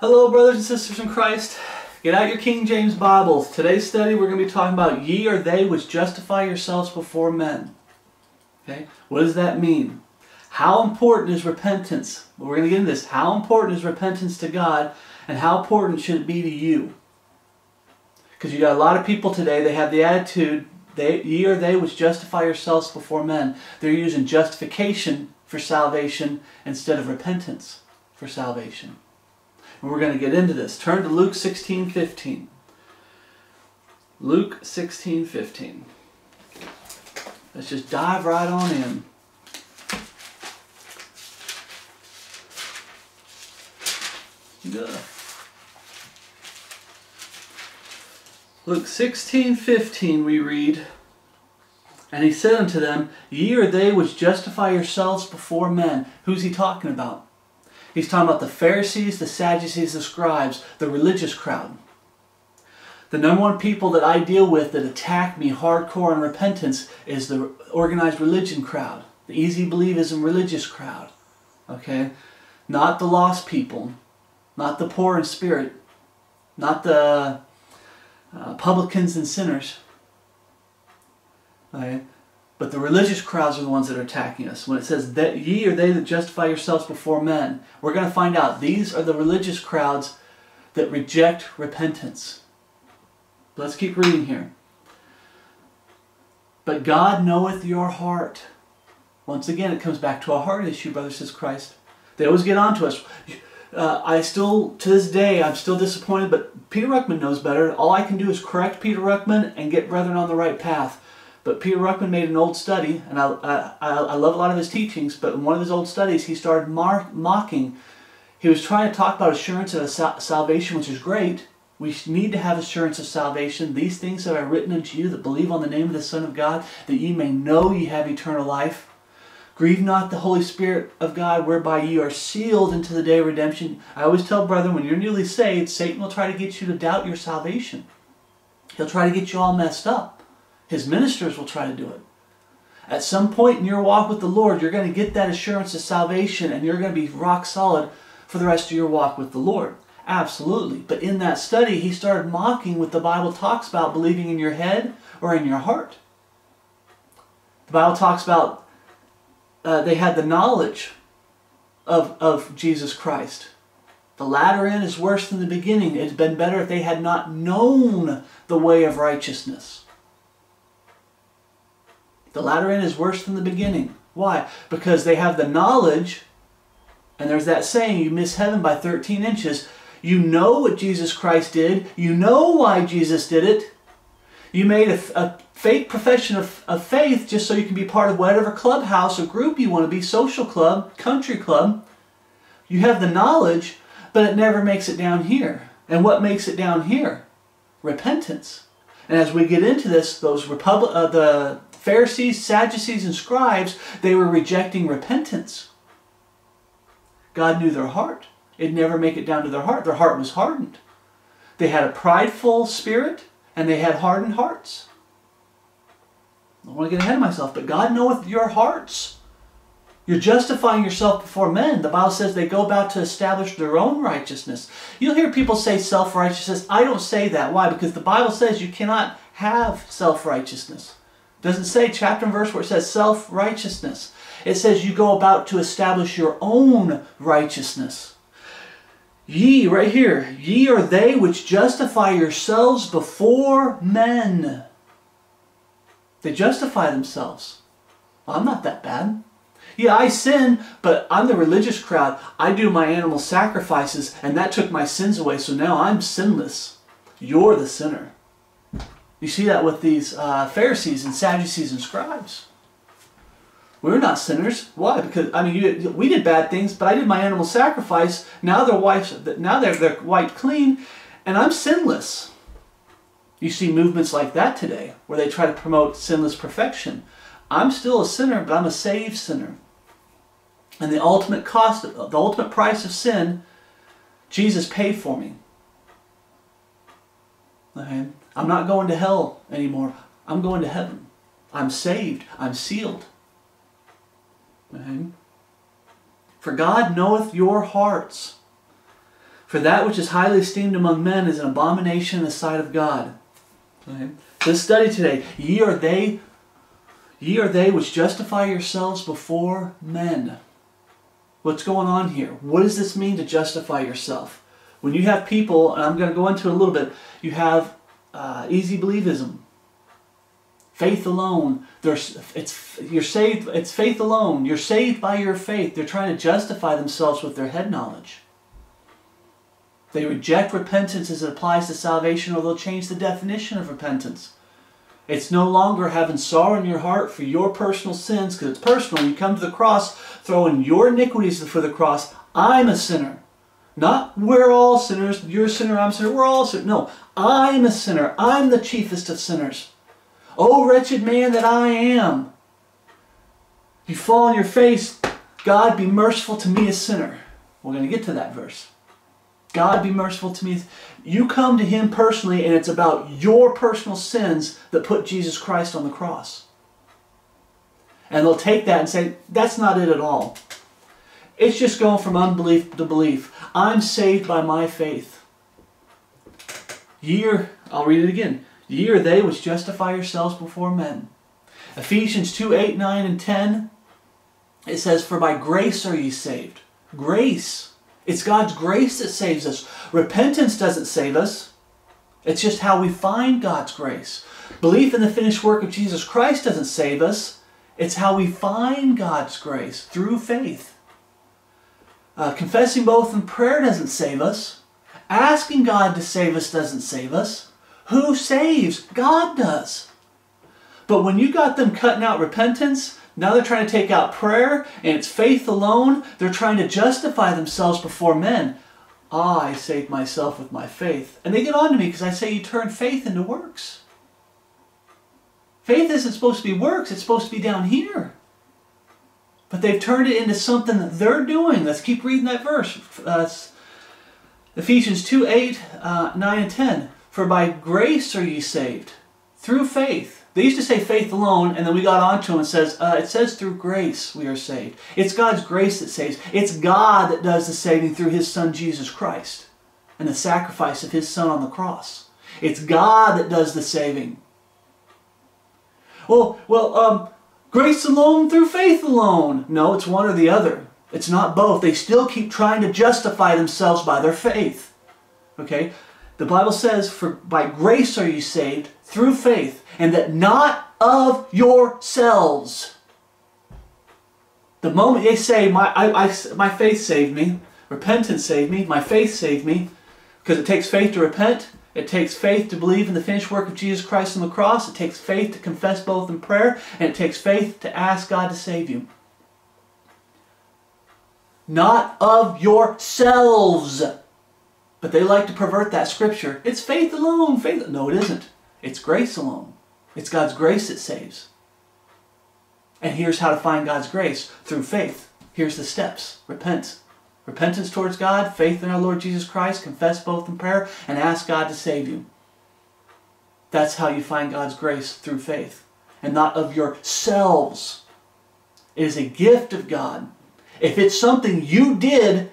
Hello, brothers and sisters in Christ. Get out your King James Bibles. Today's study, we're going to be talking about ye or they which justify yourselves before men. Okay, what does that mean? How important is repentance? Well, we're going to get into this. How important is repentance to God, and how important should it be to you? Because you got a lot of people today, they have the attitude, they, ye or they which justify yourselves before men. They're using justification for salvation instead of repentance for salvation. And we're going to get into this. Turn to Luke 16 15. Luke 16 15. Let's just dive right on in. Luke 16 15 we read, And he said unto them, Ye are they which justify yourselves before men. Who's he talking about? He's talking about the Pharisees, the Sadducees, the scribes, the religious crowd. The number one people that I deal with that attack me hardcore on repentance is the organized religion crowd, the easy believism religious crowd. Okay? Not the lost people, not the poor in spirit, not the uh, publicans and sinners. Okay? But the religious crowds are the ones that are attacking us. When it says that ye are they that justify yourselves before men, we're going to find out these are the religious crowds that reject repentance. Let's keep reading here. But God knoweth your heart. Once again, it comes back to a heart issue, brothers says Christ. They always get on to us. Uh, I still, to this day, I'm still disappointed, but Peter Ruckman knows better. All I can do is correct Peter Ruckman and get brethren on the right path. But Peter Ruckman made an old study, and I, I, I love a lot of his teachings, but in one of his old studies, he started mocking. He was trying to talk about assurance of salvation, which is great. We need to have assurance of salvation. These things have I written unto you that believe on the name of the Son of God, that ye may know ye have eternal life. Grieve not the Holy Spirit of God, whereby ye are sealed into the day of redemption. I always tell brethren, when you're newly saved, Satan will try to get you to doubt your salvation. He'll try to get you all messed up. His ministers will try to do it. At some point in your walk with the Lord, you're going to get that assurance of salvation and you're going to be rock solid for the rest of your walk with the Lord. Absolutely. But in that study, he started mocking what the Bible talks about believing in your head or in your heart. The Bible talks about uh, they had the knowledge of, of Jesus Christ. The latter end is worse than the beginning. It had been better if they had not known the way of righteousness. The latter end is worse than the beginning. Why? Because they have the knowledge, and there's that saying, you miss heaven by 13 inches. You know what Jesus Christ did. You know why Jesus did it. You made a, a fake profession of, of faith just so you can be part of whatever clubhouse or group you want to be, social club, country club. You have the knowledge, but it never makes it down here. And what makes it down here? Repentance. And as we get into this, those Republic, uh, the Pharisees, Sadducees, and scribes, they were rejecting repentance. God knew their heart. It'd never make it down to their heart. Their heart was hardened. They had a prideful spirit and they had hardened hearts. I don't want to get ahead of myself, but God knoweth your hearts. You're justifying yourself before men. The Bible says they go about to establish their own righteousness. You'll hear people say self righteousness. I don't say that. Why? Because the Bible says you cannot have self righteousness doesn't say chapter and verse where it says self righteousness. It says you go about to establish your own righteousness. Ye, right here, ye are they which justify yourselves before men. They justify themselves. Well, I'm not that bad. Yeah, I sin, but I'm the religious crowd. I do my animal sacrifices, and that took my sins away, so now I'm sinless. You're the sinner. You see that with these uh, Pharisees and Sadducees and scribes. We're not sinners. Why? Because I mean, you, we did bad things, but I did my animal sacrifice. Now they're. Now they're they're white clean, and I'm sinless. You see movements like that today, where they try to promote sinless perfection. I'm still a sinner, but I'm a saved sinner. And the ultimate cost, the ultimate price of sin, Jesus paid for me. Okay? I'm not going to hell anymore. I'm going to heaven. I'm saved. I'm sealed. Okay? For God knoweth your hearts. For that which is highly esteemed among men is an abomination in the sight of God. Okay. This study today, ye are they, ye are they which justify yourselves before men. What's going on here? What does this mean to justify yourself? When you have people, and I'm going to go into it a little bit, you have uh, easy believism, faith alone. There's, it's you're saved. It's faith alone. You're saved by your faith. They're trying to justify themselves with their head knowledge. They reject repentance as it applies to salvation, or they'll change the definition of repentance. It's no longer having sorrow in your heart for your personal sins, because it's personal. You come to the cross, throwing your iniquities for the cross. I'm a sinner. Not we're all sinners, you're a sinner, I'm a sinner, we're all sinners. No, I'm a sinner. I'm the chiefest of sinners. Oh, wretched man that I am. You fall on your face, God be merciful to me, a sinner. We're going to get to that verse. God be merciful to me. You come to Him personally, and it's about your personal sins that put Jesus Christ on the cross. And they'll take that and say, that's not it at all. It's just going from unbelief to belief. I'm saved by my faith. Ye are, I'll read it again. Ye are they which justify yourselves before men. Ephesians 2 8, 9, and 10. It says, For by grace are ye saved. Grace. It's God's grace that saves us. Repentance doesn't save us. It's just how we find God's grace. Belief in the finished work of Jesus Christ doesn't save us. It's how we find God's grace through faith. Uh, confessing both in prayer doesn't save us. Asking God to save us doesn't save us. Who saves? God does. But when you got them cutting out repentance, now they're trying to take out prayer, and it's faith alone. They're trying to justify themselves before men. Ah, I saved myself with my faith. And they get on to me because I say you turn faith into works. Faith isn't supposed to be works, it's supposed to be down here. But they've turned it into something that they're doing. Let's keep reading that verse. Uh, Ephesians 2 8, uh, 9, and 10. For by grace are ye saved, through faith they used to say faith alone, and then we got onto them and says, uh, it says through grace we are saved. It's God's grace that saves. It's God that does the saving through His Son Jesus Christ and the sacrifice of His Son on the cross. It's God that does the saving. Well, well, um, grace alone through faith alone. No, it's one or the other. It's not both. They still keep trying to justify themselves by their faith. Okay? The Bible says, For by grace are you saved through faith, and that not of yourselves. The moment they say, my, I, I, my faith saved me, repentance saved me, my faith saved me, because it takes faith to repent, it takes faith to believe in the finished work of Jesus Christ on the cross, it takes faith to confess both in prayer, and it takes faith to ask God to save you. Not of yourselves. But they like to pervert that scripture. It's faith alone. Faith. No, it isn't. It's grace alone. It's God's grace that saves. And here's how to find God's grace through faith. Here's the steps. Repent. Repentance towards God, faith in our Lord Jesus Christ, confess both in prayer, and ask God to save you. That's how you find God's grace through faith, and not of yourselves. It is a gift of God. If it's something you did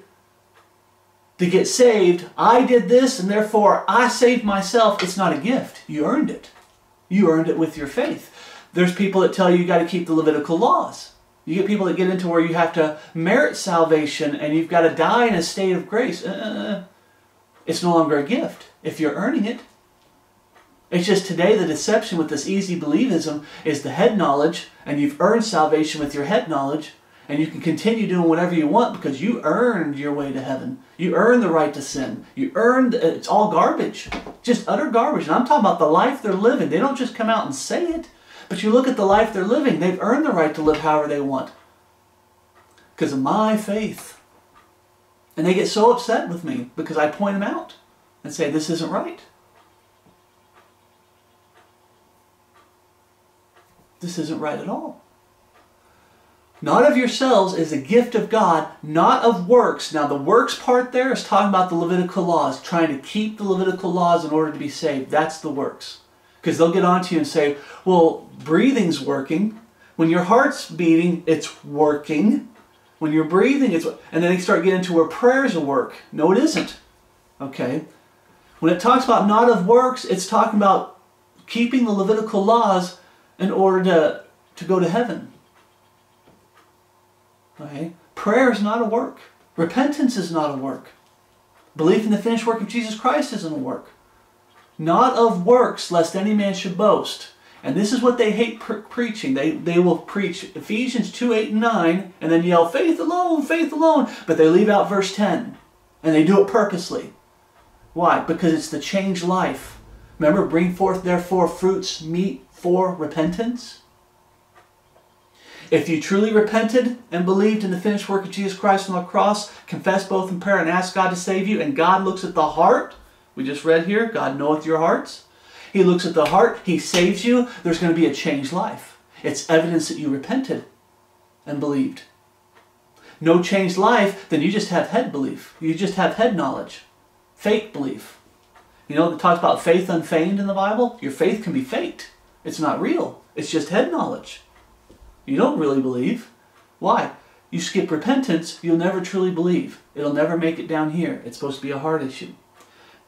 to get saved, I did this and therefore I saved myself. It's not a gift. You earned it. You earned it with your faith. There's people that tell you you got to keep the Levitical laws. You get people that get into where you have to merit salvation and you've got to die in a state of grace. Uh, it's no longer a gift if you're earning it. It's just today the deception with this easy believism is the head knowledge, and you've earned salvation with your head knowledge, and you can continue doing whatever you want because you earned your way to heaven. You earned the right to sin. You earned, uh, it's all garbage. Just utter garbage. And I'm talking about the life they're living. They don't just come out and say it, but you look at the life they're living. They've earned the right to live however they want because of my faith. And they get so upset with me because I point them out and say, this isn't right. This isn't right at all not of yourselves is a gift of God, not of works. Now, the works part there is talking about the Levitical laws, trying to keep the Levitical laws in order to be saved. That's the works. Because they'll get on to you and say, well, breathing's working. When your heart's beating, it's working. When you're breathing, it's. And then they start getting into where prayers will work. No, it isn't. Okay? When it talks about not of works, it's talking about keeping the Levitical laws in order to, to go to heaven. Okay? Prayer is not a work. Repentance is not a work. Belief in the finished work of Jesus Christ isn't a work. Not of works, lest any man should boast. And this is what they hate pre- preaching. They, they will preach Ephesians 2 8 and 9 and then yell, faith alone, faith alone. But they leave out verse 10. And they do it purposely. Why? Because it's the changed life. Remember, bring forth therefore fruits meet for repentance. If you truly repented and believed in the finished work of Jesus Christ on the cross, confess both in prayer and ask God to save you, and God looks at the heart, we just read here, God knoweth your hearts. He looks at the heart, He saves you, there's going to be a changed life. It's evidence that you repented and believed. No changed life, then you just have head belief. You just have head knowledge. Fake belief. You know, it talks about faith unfeigned in the Bible. Your faith can be faked. It's not real. It's just head knowledge. You don't really believe. Why? You skip repentance, you'll never truly believe. It'll never make it down here. It's supposed to be a heart issue.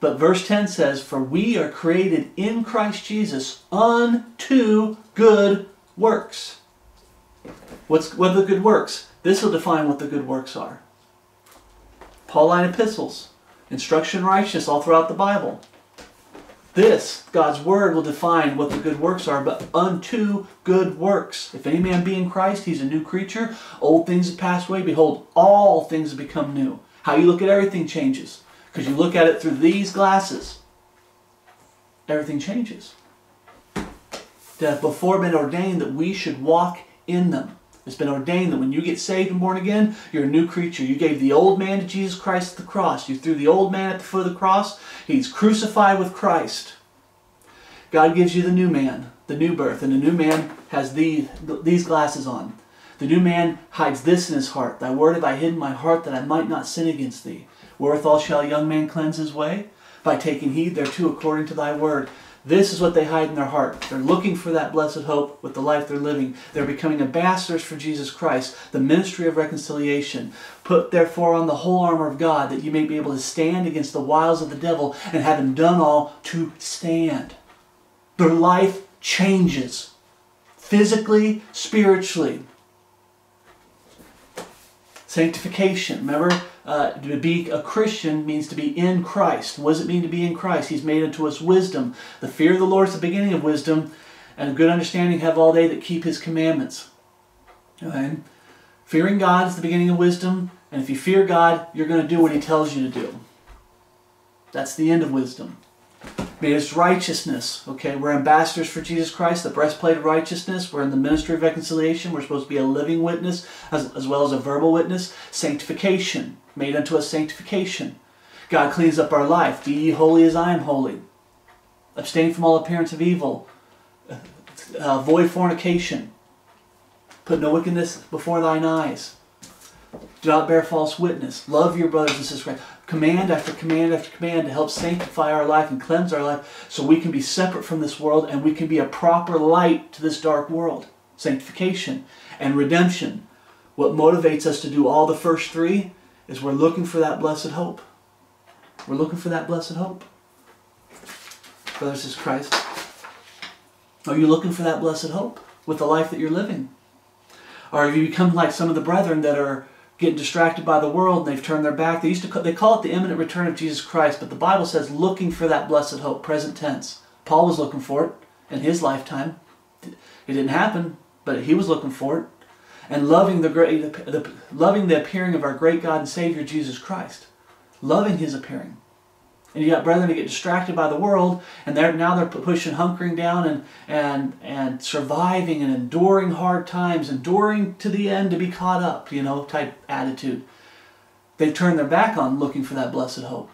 But verse 10 says, For we are created in Christ Jesus unto good works. What's, what are the good works? This will define what the good works are. Pauline epistles, instruction righteous all throughout the Bible. This, God's word, will define what the good works are, but unto good works. If any man be in Christ, he's a new creature. Old things have passed away. Behold, all things have become new. How you look at everything changes. Because you look at it through these glasses. Everything changes. That have before been ordained that we should walk in them. It's been ordained that when you get saved and born again, you're a new creature. You gave the old man to Jesus Christ at the cross. You threw the old man at the foot of the cross. He's crucified with Christ. God gives you the new man, the new birth, and the new man has these, these glasses on. The new man hides this in his heart. Thy word have I hid in my heart that I might not sin against thee. Wherewithal shall a young man cleanse his way? By taking heed thereto according to thy word. This is what they hide in their heart. They're looking for that blessed hope with the life they're living. They're becoming ambassadors for Jesus Christ, the ministry of reconciliation. Put therefore on the whole armor of God that you may be able to stand against the wiles of the devil and having done all to stand. Their life changes physically, spiritually. Sanctification. Remember, uh, to be a Christian means to be in Christ. What does it mean to be in Christ? He's made unto us wisdom. The fear of the Lord is the beginning of wisdom, and a good understanding have all they that keep his commandments. Okay? Fearing God is the beginning of wisdom, and if you fear God, you're going to do what he tells you to do. That's the end of wisdom made us righteousness. Okay, we're ambassadors for Jesus Christ, the breastplate of righteousness. We're in the ministry of reconciliation. We're supposed to be a living witness as, as well as a verbal witness. Sanctification, made unto us sanctification. God cleans up our life. Be ye holy as I am holy. Abstain from all appearance of evil. Uh, avoid fornication. Put no wickedness before thine eyes. Do not bear false witness. Love your brothers and sisters command after command after command to help sanctify our life and cleanse our life so we can be separate from this world and we can be a proper light to this dark world. Sanctification and redemption. What motivates us to do all the first three is we're looking for that blessed hope. We're looking for that blessed hope. Brothers and Christ, are you looking for that blessed hope with the life that you're living? Or have you become like some of the brethren that are getting distracted by the world and they've turned their back. They used to call, they call it the imminent return of Jesus Christ, but the Bible says looking for that blessed hope, present tense. Paul was looking for it in his lifetime. It didn't happen, but he was looking for it. And loving the great, the, loving the appearing of our great God and Savior Jesus Christ, loving His appearing. And you got brethren to get distracted by the world, and they're now they're pushing, hunkering down, and and and surviving and enduring hard times, enduring to the end to be caught up, you know, type attitude. They've turned their back on looking for that blessed hope.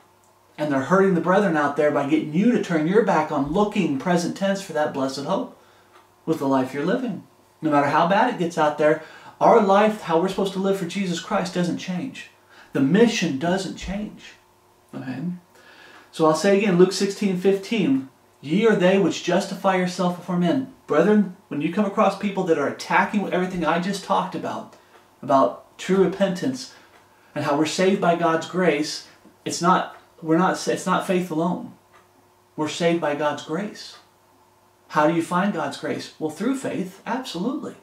And they're hurting the brethren out there by getting you to turn your back on looking present tense for that blessed hope with the life you're living. No matter how bad it gets out there, our life, how we're supposed to live for Jesus Christ, doesn't change. The mission doesn't change. Okay? So I'll say again, Luke 16, 15. Ye are they which justify yourself before men. Brethren, when you come across people that are attacking everything I just talked about, about true repentance and how we're saved by God's grace, it's not we're not it's not faith alone. We're saved by God's grace. How do you find God's grace? Well, through faith, absolutely.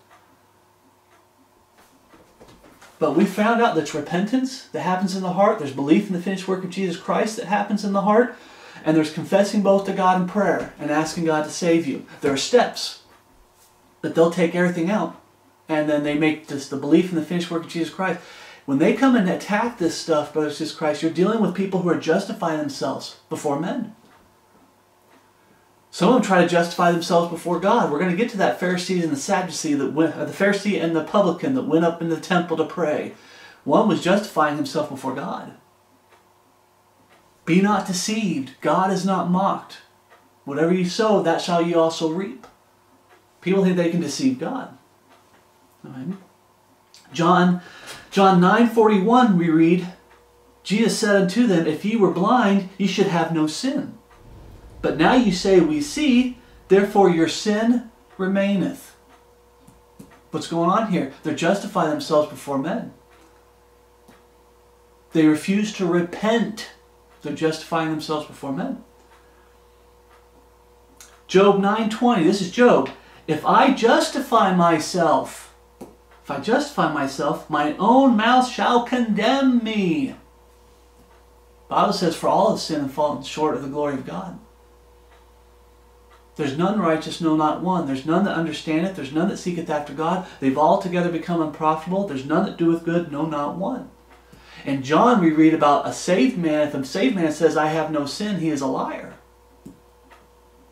But we found out that's repentance that happens in the heart. There's belief in the finished work of Jesus Christ that happens in the heart. And there's confessing both to God in prayer and asking God to save you. There are steps that they'll take everything out. And then they make just the belief in the finished work of Jesus Christ. When they come and attack this stuff, brothers and sisters Christ, you're dealing with people who are justifying themselves before men. Some of them try to justify themselves before God. We're going to get to that Pharisee and the Sadducee that went, the Pharisee and the publican that went up in the temple to pray. One was justifying himself before God. Be not deceived. God is not mocked. Whatever you sow, that shall you also reap. People think they can deceive God. John, John 9:41 we read, Jesus said unto them, If ye were blind, ye should have no sin. But now you say, We see, therefore your sin remaineth. What's going on here? They're justifying themselves before men. They refuse to repent. They're justifying themselves before men. Job 9:20. This is Job. If I justify myself, if I justify myself, my own mouth shall condemn me. The Bible says, For all have sinned and fallen short of the glory of God. There's none righteous, no, not one. There's none that understandeth. There's none that seeketh after God. They've all together become unprofitable. There's none that doeth good, no, not one. In John, we read about a saved man. If a saved man says, I have no sin, he is a liar.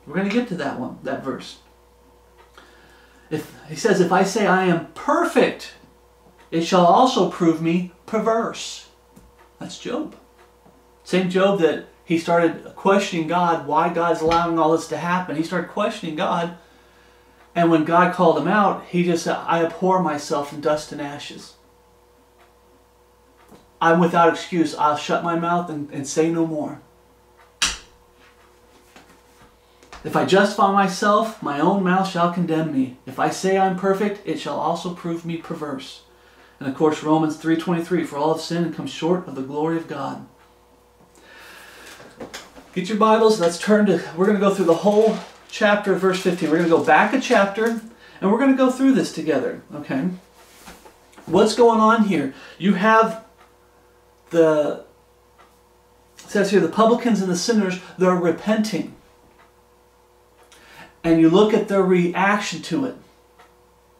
We're going to get to that one, that verse. If He says, If I say I am perfect, it shall also prove me perverse. That's Job. Same Job that he started questioning God, why God's allowing all this to happen. He started questioning God. And when God called him out, he just said, I abhor myself in dust and ashes. I'm without excuse. I'll shut my mouth and, and say no more. If I justify myself, my own mouth shall condemn me. If I say I'm perfect, it shall also prove me perverse. And of course, Romans 3.23, for all have sinned and come short of the glory of God. Get your Bibles. Let's turn to, we're going to go through the whole chapter, verse 15. We're going to go back a chapter, and we're going to go through this together, okay? What's going on here? You have the, says here, the publicans and the sinners, they're repenting. And you look at their reaction to it.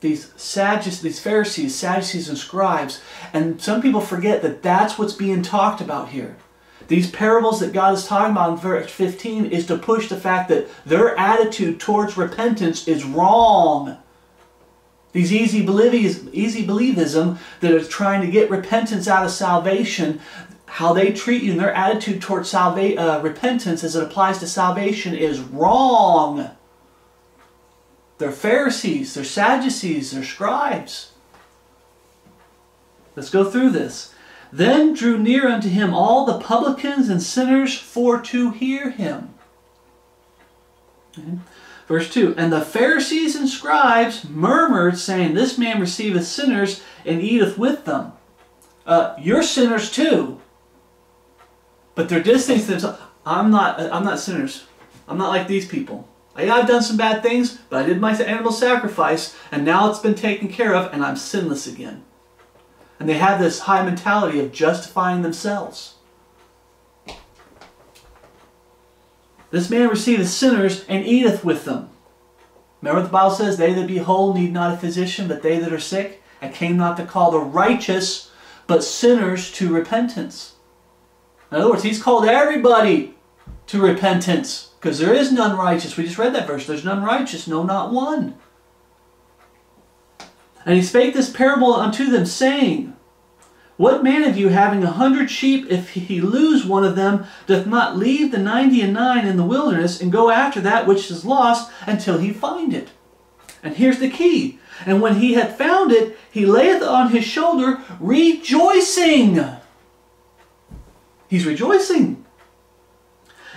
These Sadducees, these Pharisees, Sadducees, and scribes, and some people forget that that's what's being talked about here. These parables that God is talking about in verse 15 is to push the fact that their attitude towards repentance is wrong. These easy, believism, easy believism that is trying to get repentance out of salvation, how they treat you and their attitude towards salva- uh, repentance as it applies to salvation is wrong. They're Pharisees, they're Sadducees, they're scribes. Let's go through this. Then drew near unto him all the publicans and sinners for to hear him. Okay. Verse 2 And the Pharisees and scribes murmured, saying, This man receiveth sinners and eateth with them. Uh, you're sinners too. But they're distancing themselves. I'm not, I'm not sinners. I'm not like these people. Yeah, I've done some bad things, but I did my animal sacrifice, and now it's been taken care of, and I'm sinless again. And they have this high mentality of justifying themselves. This man receiveth sinners and eateth with them. Remember what the Bible says? They that be whole need not a physician, but they that are sick. I came not to call the righteous, but sinners to repentance. In other words, he's called everybody to repentance. Because there is none righteous. We just read that verse. There's none righteous, no, not one. And he spake this parable unto them, saying, What man of you, having a hundred sheep, if he lose one of them, doth not leave the ninety and nine in the wilderness, and go after that which is lost until he find it? And here's the key. And when he hath found it, he layeth on his shoulder, rejoicing. He's rejoicing.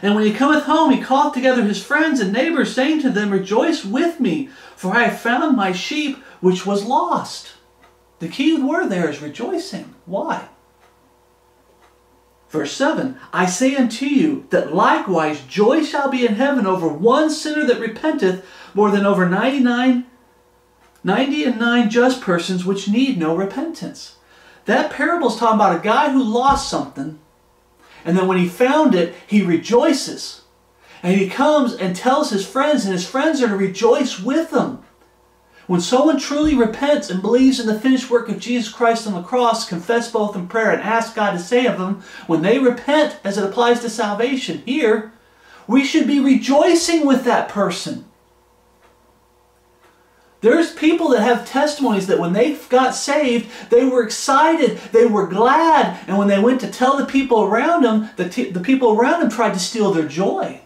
And when he cometh home, he calleth together his friends and neighbors, saying to them, Rejoice with me, for I have found my sheep which was lost. The key word there is rejoicing. Why? Verse 7 I say unto you that likewise joy shall be in heaven over one sinner that repenteth more than over 99, 90 and 9 just persons which need no repentance. That parable is talking about a guy who lost something, and then when he found it, he rejoices. And he comes and tells his friends, and his friends are to rejoice with him. When someone truly repents and believes in the finished work of Jesus Christ on the cross, confess both in prayer and ask God to save them, when they repent as it applies to salvation here, we should be rejoicing with that person. There's people that have testimonies that when they got saved, they were excited, they were glad, and when they went to tell the people around them, the, the people around them tried to steal their joy.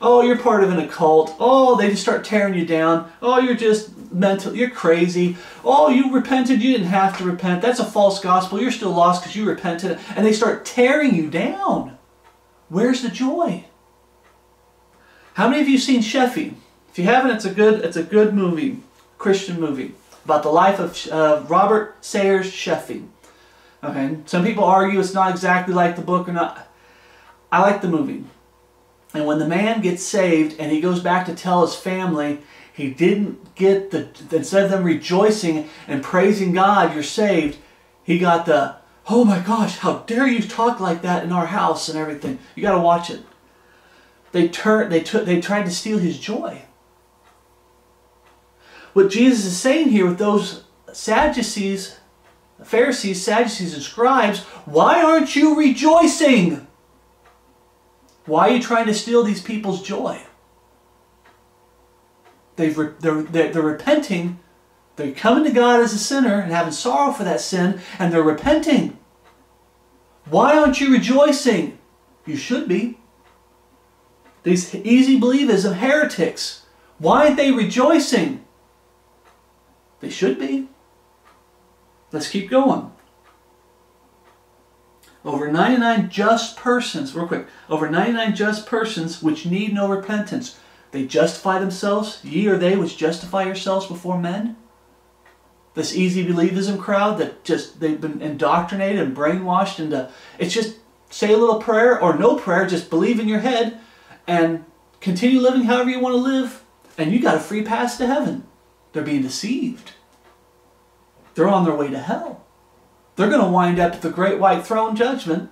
Oh, you're part of an occult. Oh, they just start tearing you down. Oh, you're just mental. You're crazy. Oh, you repented. You didn't have to repent. That's a false gospel. You're still lost because you repented. And they start tearing you down. Where's the joy? How many of you seen Sheffey? If you haven't, it's a good it's a good movie, Christian movie about the life of uh, Robert Sayers Sheffey. Okay, some people argue it's not exactly like the book or not. I like the movie. And when the man gets saved and he goes back to tell his family, he didn't get the, instead of them rejoicing and praising God, you're saved, he got the, oh my gosh, how dare you talk like that in our house and everything. You got to watch it. They turned, they took, they tried to steal his joy. What Jesus is saying here with those Sadducees, Pharisees, Sadducees, and scribes, why aren't you rejoicing? Why are you trying to steal these people's joy? They've they're, they're, they're repenting. They're coming to God as a sinner and having sorrow for that sin, and they're repenting. Why aren't you rejoicing? You should be. These easy believers of heretics, why aren't they rejoicing? They should be. Let's keep going. Over 99 just persons, real quick, over 99 just persons which need no repentance. They justify themselves, ye or they which justify yourselves before men. This easy believism crowd that just, they've been indoctrinated and brainwashed into, it's just say a little prayer or no prayer, just believe in your head and continue living however you want to live, and you got a free pass to heaven. They're being deceived. They're on their way to hell they're going to wind up at the great white throne judgment.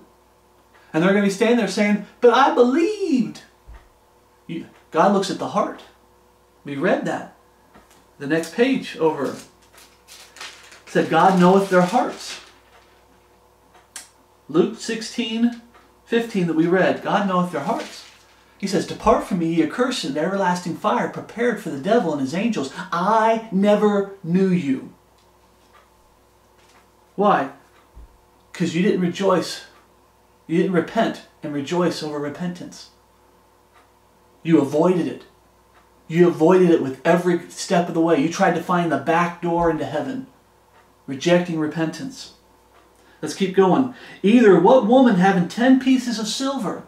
And they're going to be standing there saying, But I believed. God looks at the heart. We read that. The next page over said, God knoweth their hearts. Luke 16, 15 that we read, God knoweth their hearts. He says, Depart from me, ye accursed, into everlasting fire, prepared for the devil and his angels. I never knew you. Why? Because you didn't rejoice. You didn't repent and rejoice over repentance. You avoided it. You avoided it with every step of the way. You tried to find the back door into heaven, rejecting repentance. Let's keep going. Either what woman having ten pieces of silver,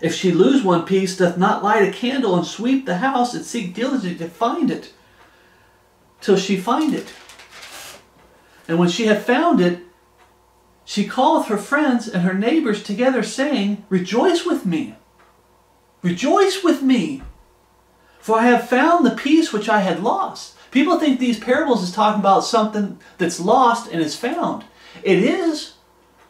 if she lose one piece, doth not light a candle and sweep the house and seek diligently to find it, till she find it? And when she hath found it, she calleth her friends and her neighbors together, saying, Rejoice with me. Rejoice with me. For I have found the piece which I had lost. People think these parables is talking about something that's lost and is found. It is,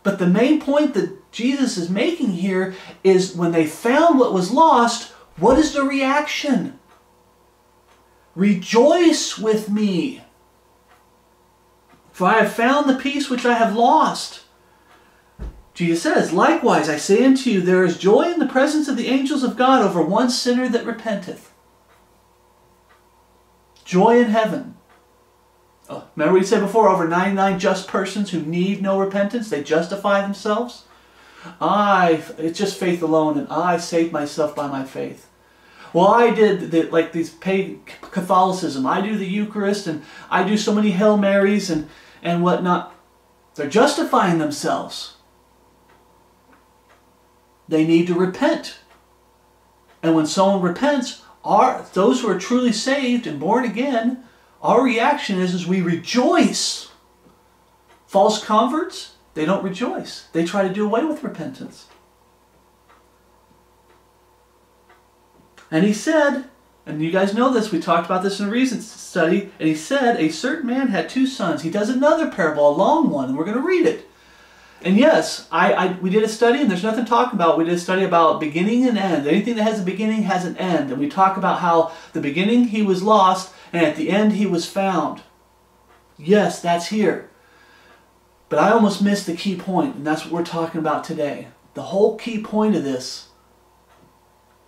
but the main point that Jesus is making here is when they found what was lost, what is the reaction? Rejoice with me. For I have found the piece which I have lost. Jesus says, Likewise, I say unto you, there is joy in the presence of the angels of God over one sinner that repenteth. Joy in heaven. Oh, remember we said before, over 99 just persons who need no repentance, they justify themselves. I, it's just faith alone, and I saved myself by my faith. Well, I did the, like these pagan Catholicism. I do the Eucharist, and I do so many Hail Marys and, and whatnot. They're justifying themselves. They need to repent. And when someone repents, our, those who are truly saved and born again, our reaction is, is we rejoice. False converts, They don't rejoice. They try to do away with repentance. And he said, and you guys know this, we talked about this in a recent study, and he said, A certain man had two sons. He does another parable, a long one, and we're going to read it. And yes, I, I we did a study, and there's nothing to talk about. We did a study about beginning and end. Anything that has a beginning has an end. And we talk about how the beginning he was lost, and at the end he was found. Yes, that's here. But I almost missed the key point, and that's what we're talking about today. The whole key point of this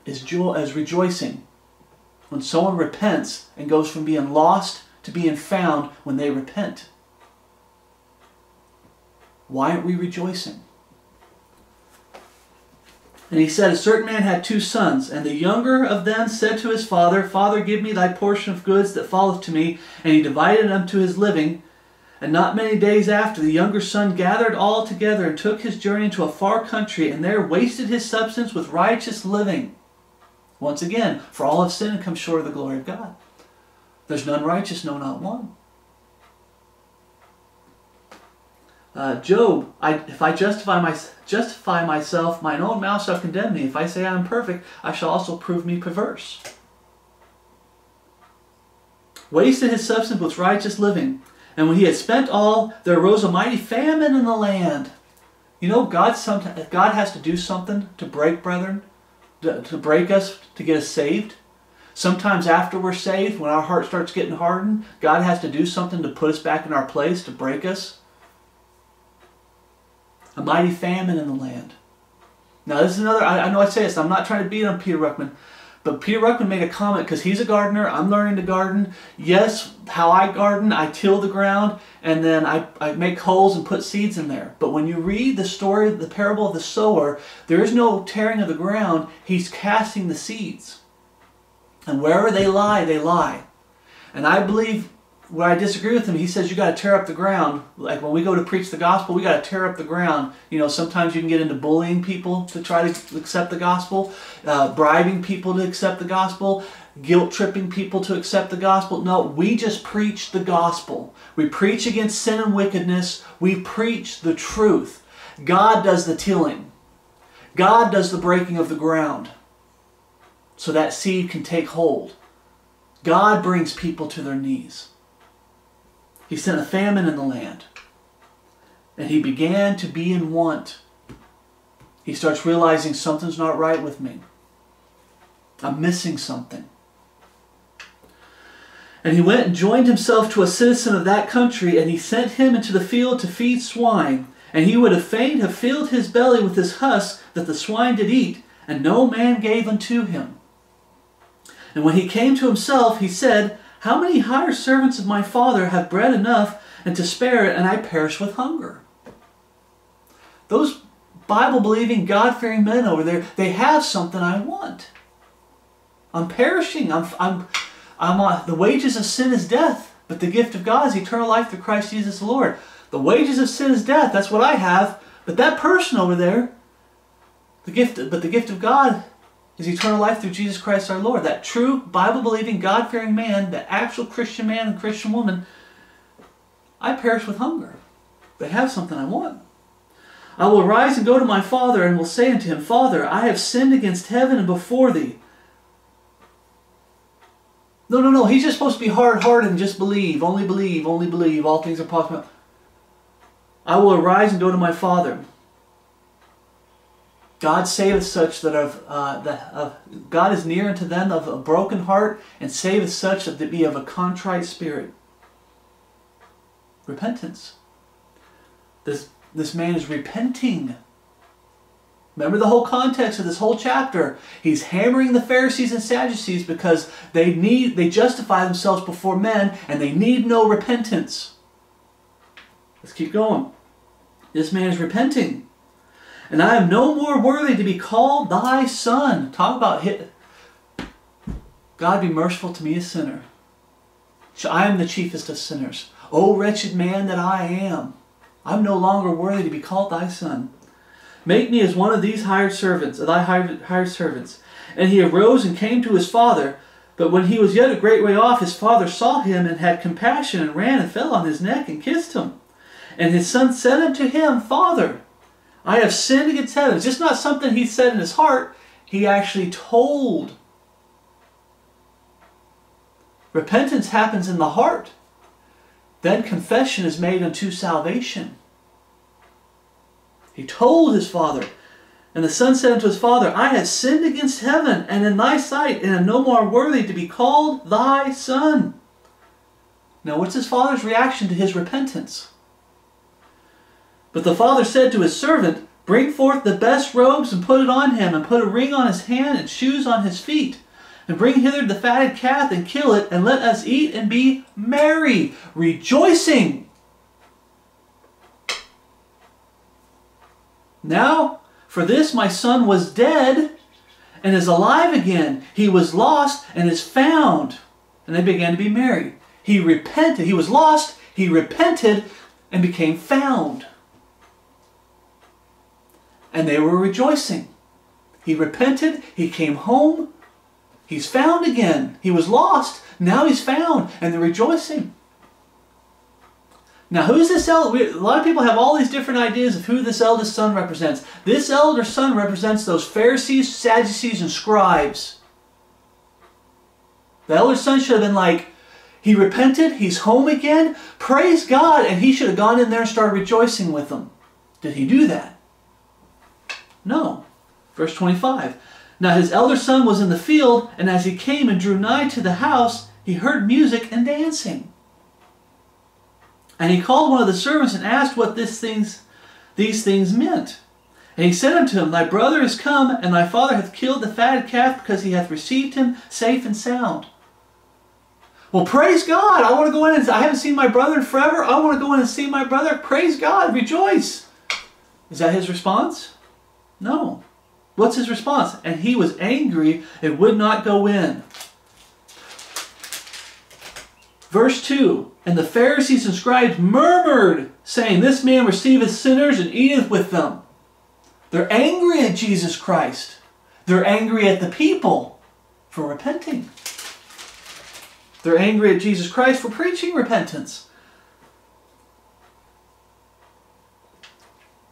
is joy, is rejoicing. When someone repents and goes from being lost to being found when they repent. Why aren't we rejoicing? And he said, A certain man had two sons, and the younger of them said to his father, Father, give me thy portion of goods that falleth to me. And he divided them to his living. And not many days after, the younger son gathered all together and took his journey into a far country, and there wasted his substance with righteous living. Once again, for all have sinned and come short of the glory of God. There's none righteous, no, not one. Uh, Job, I, if I justify, my, justify myself, mine own mouth shall condemn me. If I say I am perfect, I shall also prove me perverse. Wasted his substance with righteous living. And when he had spent all, there arose a mighty famine in the land. You know, God, sometimes, God has to do something to break, brethren, to, to break us, to get us saved. Sometimes after we're saved, when our heart starts getting hardened, God has to do something to put us back in our place, to break us. A mighty famine in the land. Now, this is another, I, I know I say this, I'm not trying to beat on Peter Ruckman, but Peter Ruckman made a comment because he's a gardener. I'm learning to garden. Yes, how I garden, I till the ground and then I, I make holes and put seeds in there. But when you read the story, the parable of the sower, there is no tearing of the ground. He's casting the seeds. And wherever they lie, they lie. And I believe where I disagree with him, he says you got to tear up the ground. Like when we go to preach the gospel, we got to tear up the ground. You know, sometimes you can get into bullying people to try to accept the gospel, uh, bribing people to accept the gospel, guilt tripping people to accept the gospel. No, we just preach the gospel. We preach against sin and wickedness. We preach the truth. God does the tilling. God does the breaking of the ground so that seed can take hold. God brings people to their knees. He sent a famine in the land. And he began to be in want. He starts realizing something's not right with me. I'm missing something. And he went and joined himself to a citizen of that country, and he sent him into the field to feed swine. And he would have fain have filled his belly with his husk that the swine did eat, and no man gave unto him. And when he came to himself, he said, how many hired servants of my father have bread enough and to spare it, and I perish with hunger? Those Bible believing, God fearing men over there, they have something I want. I'm perishing. I'm, I'm, I'm uh, the wages of sin is death, but the gift of God is eternal life through Christ Jesus the Lord. The wages of sin is death. That's what I have. But that person over there, the gift, but the gift of God is eternal life through Jesus Christ our Lord. That true Bible believing, God fearing man, the actual Christian man and Christian woman, I perish with hunger. They have something I want. I will rise and go to my father and will say unto him, Father, I have sinned against heaven and before thee. No, no, no. He's just supposed to be hard hearted and just believe. Only believe, only believe. All things are possible. I will arise and go to my father. God saveth such that of uh, of God is near unto them of a broken heart, and saveth such that be of a contrite spirit. Repentance. This this man is repenting. Remember the whole context of this whole chapter. He's hammering the Pharisees and Sadducees because they need they justify themselves before men and they need no repentance. Let's keep going. This man is repenting and I am no more worthy to be called thy son. Talk about hit. God be merciful to me, a sinner. I am the chiefest of sinners. O wretched man that I am, I'm no longer worthy to be called thy son. Make me as one of these hired servants, of thy hired servants. And he arose and came to his father. But when he was yet a great way off, his father saw him and had compassion and ran and fell on his neck and kissed him. And his son said unto him, Father, I have sinned against heaven. It's just not something he said in his heart. He actually told. Repentance happens in the heart. Then confession is made unto salvation. He told his father, and the son said unto his father, I have sinned against heaven and in thy sight, and am no more worthy to be called thy son. Now, what's his father's reaction to his repentance? But the father said to his servant, Bring forth the best robes and put it on him, and put a ring on his hand and shoes on his feet. And bring hither the fatted calf and kill it, and let us eat and be merry, rejoicing. Now, for this my son was dead and is alive again. He was lost and is found. And they began to be merry. He repented. He was lost. He repented and became found. And they were rejoicing. He repented. He came home. He's found again. He was lost. Now he's found. And they're rejoicing. Now, who's this elder? A lot of people have all these different ideas of who this eldest son represents. This elder son represents those Pharisees, Sadducees, and scribes. The elder son should have been like, he repented, he's home again, praise God, and he should have gone in there and started rejoicing with them. Did he do that? No. Verse 25. Now his elder son was in the field, and as he came and drew nigh to the house, he heard music and dancing. And he called one of the servants and asked what this things, these things meant. And he said unto him, Thy brother is come, and thy father hath killed the fatted calf, because he hath received him safe and sound. Well, praise God. I want to go in and I haven't seen my brother in forever. I want to go in and see my brother. Praise God. Rejoice. Is that his response? No. What's his response? And he was angry and would not go in. Verse 2 And the Pharisees and scribes murmured, saying, This man receiveth sinners and eateth with them. They're angry at Jesus Christ. They're angry at the people for repenting. They're angry at Jesus Christ for preaching repentance.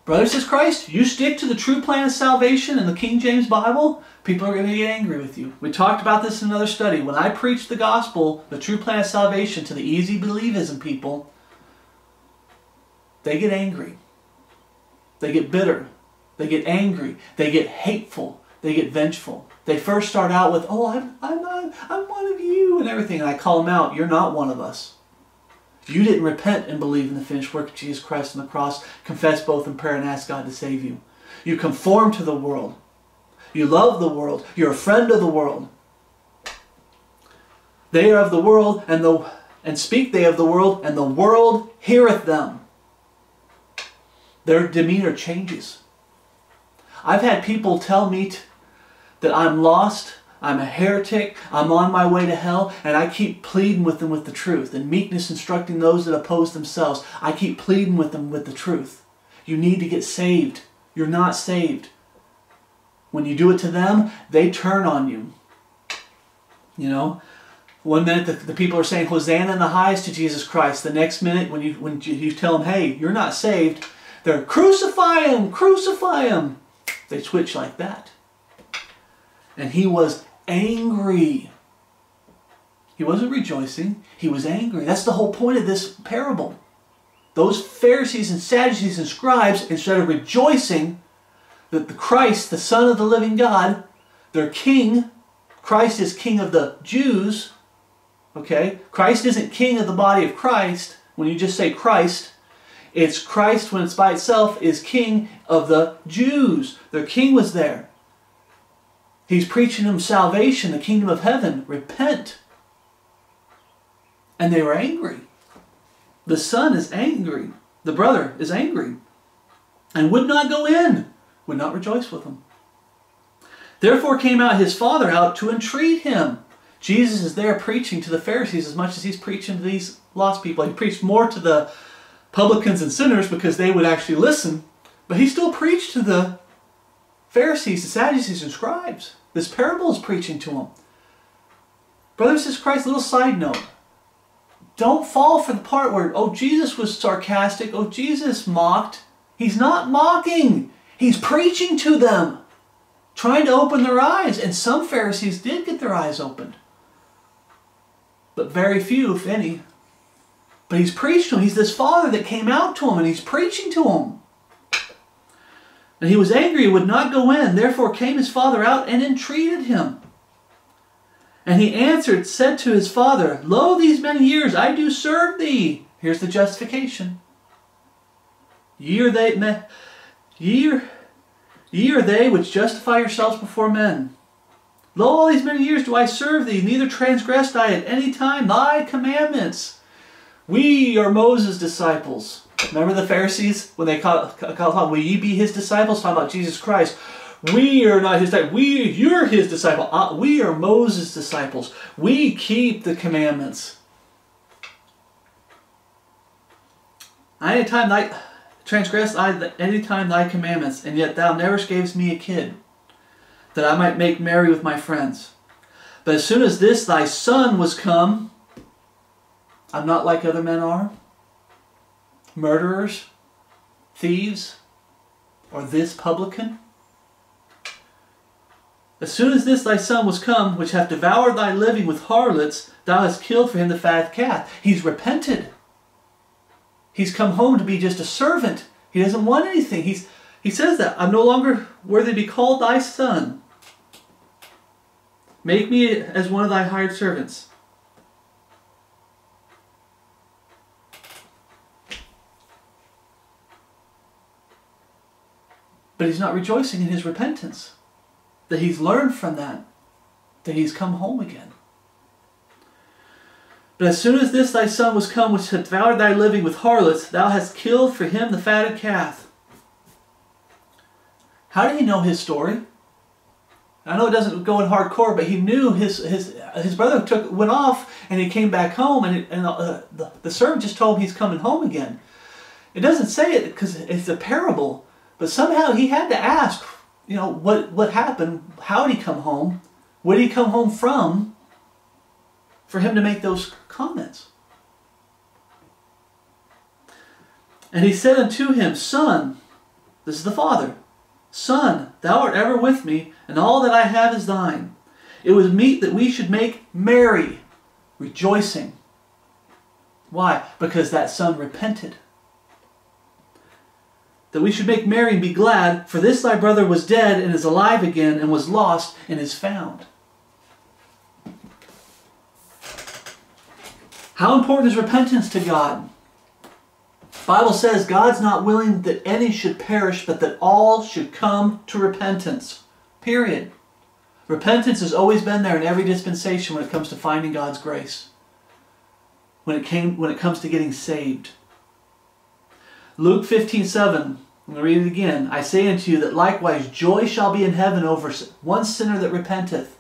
Brothers, says Christ, you stick to the true plan of salvation in the King James Bible, people are going to get angry with you. We talked about this in another study. When I preach the gospel, the true plan of salvation to the easy believism people, they get angry. They get bitter. They get angry. They get hateful. They get vengeful. They first start out with, oh, I'm, I'm, I'm one of you and everything. And I call them out, you're not one of us. If you didn't repent and believe in the finished work of Jesus Christ on the cross, confess both in prayer and ask God to save you. You conform to the world. You love the world. You're a friend of the world. They are of the world, and the and speak they of the world, and the world heareth them. Their demeanor changes. I've had people tell me that I'm lost, I'm a heretic, I'm on my way to hell, and I keep pleading with them with the truth. And meekness instructing those that oppose themselves, I keep pleading with them with the truth. You need to get saved. You're not saved. When you do it to them, they turn on you. You know, one minute the, the people are saying Hosanna in the highest to Jesus Christ. The next minute, when you when you, tell them, "Hey, you're not saved," they're crucify him, crucify him. They switch like that. And he was angry. He wasn't rejoicing, he was angry. That's the whole point of this parable. Those Pharisees and Sadducees and scribes, instead of rejoicing that the Christ, the Son of the living God, their king, Christ is king of the Jews, okay? Christ isn't king of the body of Christ. When you just say Christ, it's Christ when it's by itself is king of the Jews. Their king was there. He's preaching them salvation, the kingdom of heaven. Repent. And they were angry. The son is angry. The brother is angry. And would not go in, would not rejoice with them. Therefore came out his father out to entreat him. Jesus is there preaching to the Pharisees as much as he's preaching to these lost people. He preached more to the publicans and sinners because they would actually listen, but he still preached to the Pharisees, the Sadducees, and scribes. This parable is preaching to them. Brothers, this Christ, little side note. don't fall for the part where, oh, Jesus was sarcastic, oh, Jesus mocked. He's not mocking. He's preaching to them, trying to open their eyes. And some Pharisees did get their eyes opened. But very few, if any. But he's preached to them. He's this father that came out to him and he's preaching to them. And he was angry and would not go in. Therefore came his father out and entreated him. And he answered, said to his father, Lo, these many years I do serve thee. Here's the justification. Ye are they, ye are, ye are they which justify yourselves before men. Lo, all these many years do I serve thee, neither transgressed I at any time thy commandments. We are Moses' disciples. Remember the Pharisees when they called, called on, will ye be his disciples? Talking about Jesus Christ. We are not his disciples. We, you're his disciple. Uh, we are Moses' disciples. We keep the commandments. Any time thy transgressed I any time thy commandments, and yet thou never gavest me a kid, that I might make merry with my friends. But as soon as this thy son was come, I'm not like other men are, murderers, thieves, or this publican. As soon as this thy son was come, which hath devoured thy living with harlots, thou hast killed for him the fat calf. He's repented. He's come home to be just a servant. He doesn't want anything. He's, he says that, I'm no longer worthy to be called thy son. Make me as one of thy hired servants. But he's not rejoicing in his repentance that he's learned from that, that he's come home again. But as soon as this thy son was come, which had devoured thy living with harlots, thou hast killed for him the fatted calf. How did he know his story? I know it doesn't go in hardcore, but he knew his his his brother took went off and he came back home, and, it, and the, the servant just told him he's coming home again. It doesn't say it because it's a parable, but somehow he had to ask, you know, what, what happened? How did he come home? Where did he come home from for him to make those comments? And he said unto him, Son, this is the father, Son, thou art ever with me, and all that I have is thine. It was meet that we should make merry, rejoicing. Why? Because that son repented that we should make merry and be glad, for this thy brother was dead and is alive again, and was lost and is found. How important is repentance to God? The Bible says God's not willing that any should perish, but that all should come to repentance. Period. Repentance has always been there in every dispensation when it comes to finding God's grace. When it came when it comes to getting saved. Luke 15, 7. I'm going to read it again. I say unto you that likewise joy shall be in heaven over one sinner that repenteth,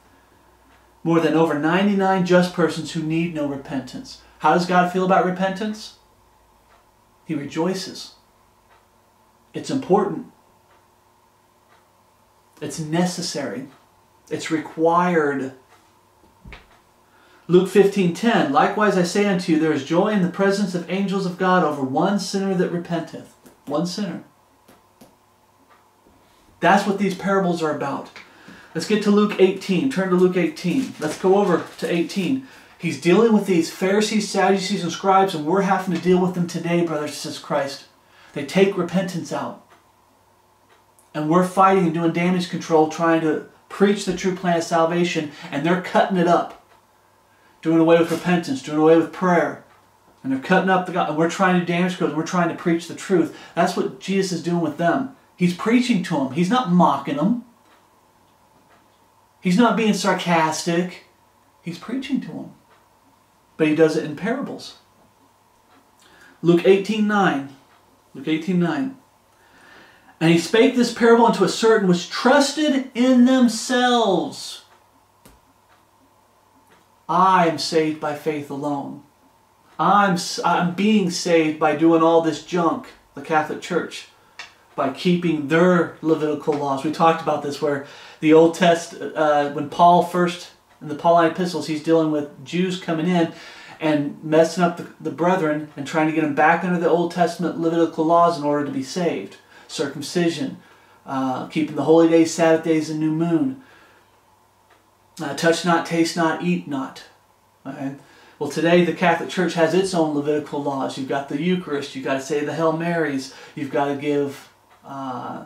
more than over 99 just persons who need no repentance. How does God feel about repentance? He rejoices. It's important. It's necessary. It's required Luke 15:10 Likewise I say unto you there is joy in the presence of angels of God over one sinner that repenteth. One sinner. That's what these parables are about. Let's get to Luke 18. Turn to Luke 18. Let's go over to 18. He's dealing with these Pharisees, Sadducees, and scribes, and we're having to deal with them today, brothers, says Christ. They take repentance out. And we're fighting and doing damage control, trying to preach the true plan of salvation, and they're cutting it up doing away with repentance, doing away with prayer. And they're cutting up the God, and we're trying to damage because we're trying to preach the truth. That's what Jesus is doing with them. He's preaching to them. He's not mocking them. He's not being sarcastic. He's preaching to them. But he does it in parables. Luke 18 9. Luke 18 9. And he spake this parable unto a certain which trusted in themselves I am saved by faith alone. I'm, I'm being saved by doing all this junk, the Catholic Church, by keeping their Levitical laws. We talked about this where the Old Test, uh, when Paul first, in the Pauline epistles, he's dealing with Jews coming in, and messing up the, the brethren and trying to get them back under the Old Testament Levitical laws in order to be saved. Circumcision, uh, keeping the holy days, Sabbath days, and new moon. Uh, touch not, taste not, eat not. Well, today the Catholic Church has its own Levitical laws. You've got the Eucharist, you've got to say the Hail Marys, you've got to give, uh,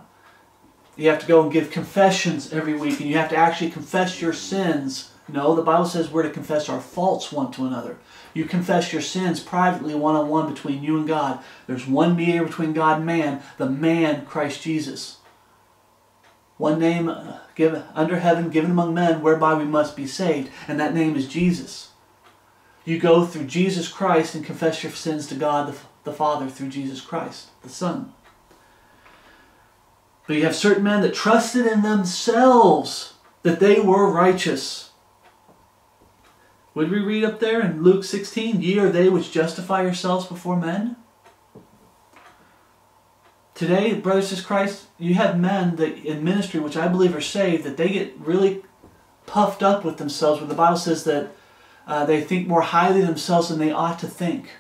you have to go and give confessions every week, and you have to actually confess your sins. No, the Bible says we're to confess our faults one to another. You confess your sins privately, one on one, between you and God. There's one mediator between God and man, the man, Christ Jesus. One name uh, given under heaven, given among men, whereby we must be saved, and that name is Jesus. You go through Jesus Christ and confess your sins to God the, the Father through Jesus Christ, the Son. But you have certain men that trusted in themselves that they were righteous. Would we read up there in Luke 16, Ye are they which justify yourselves before men? Today, brothers and Christ, you have men that in ministry, which I believe are saved, that they get really puffed up with themselves, where the Bible says that uh, they think more highly themselves than they ought to think.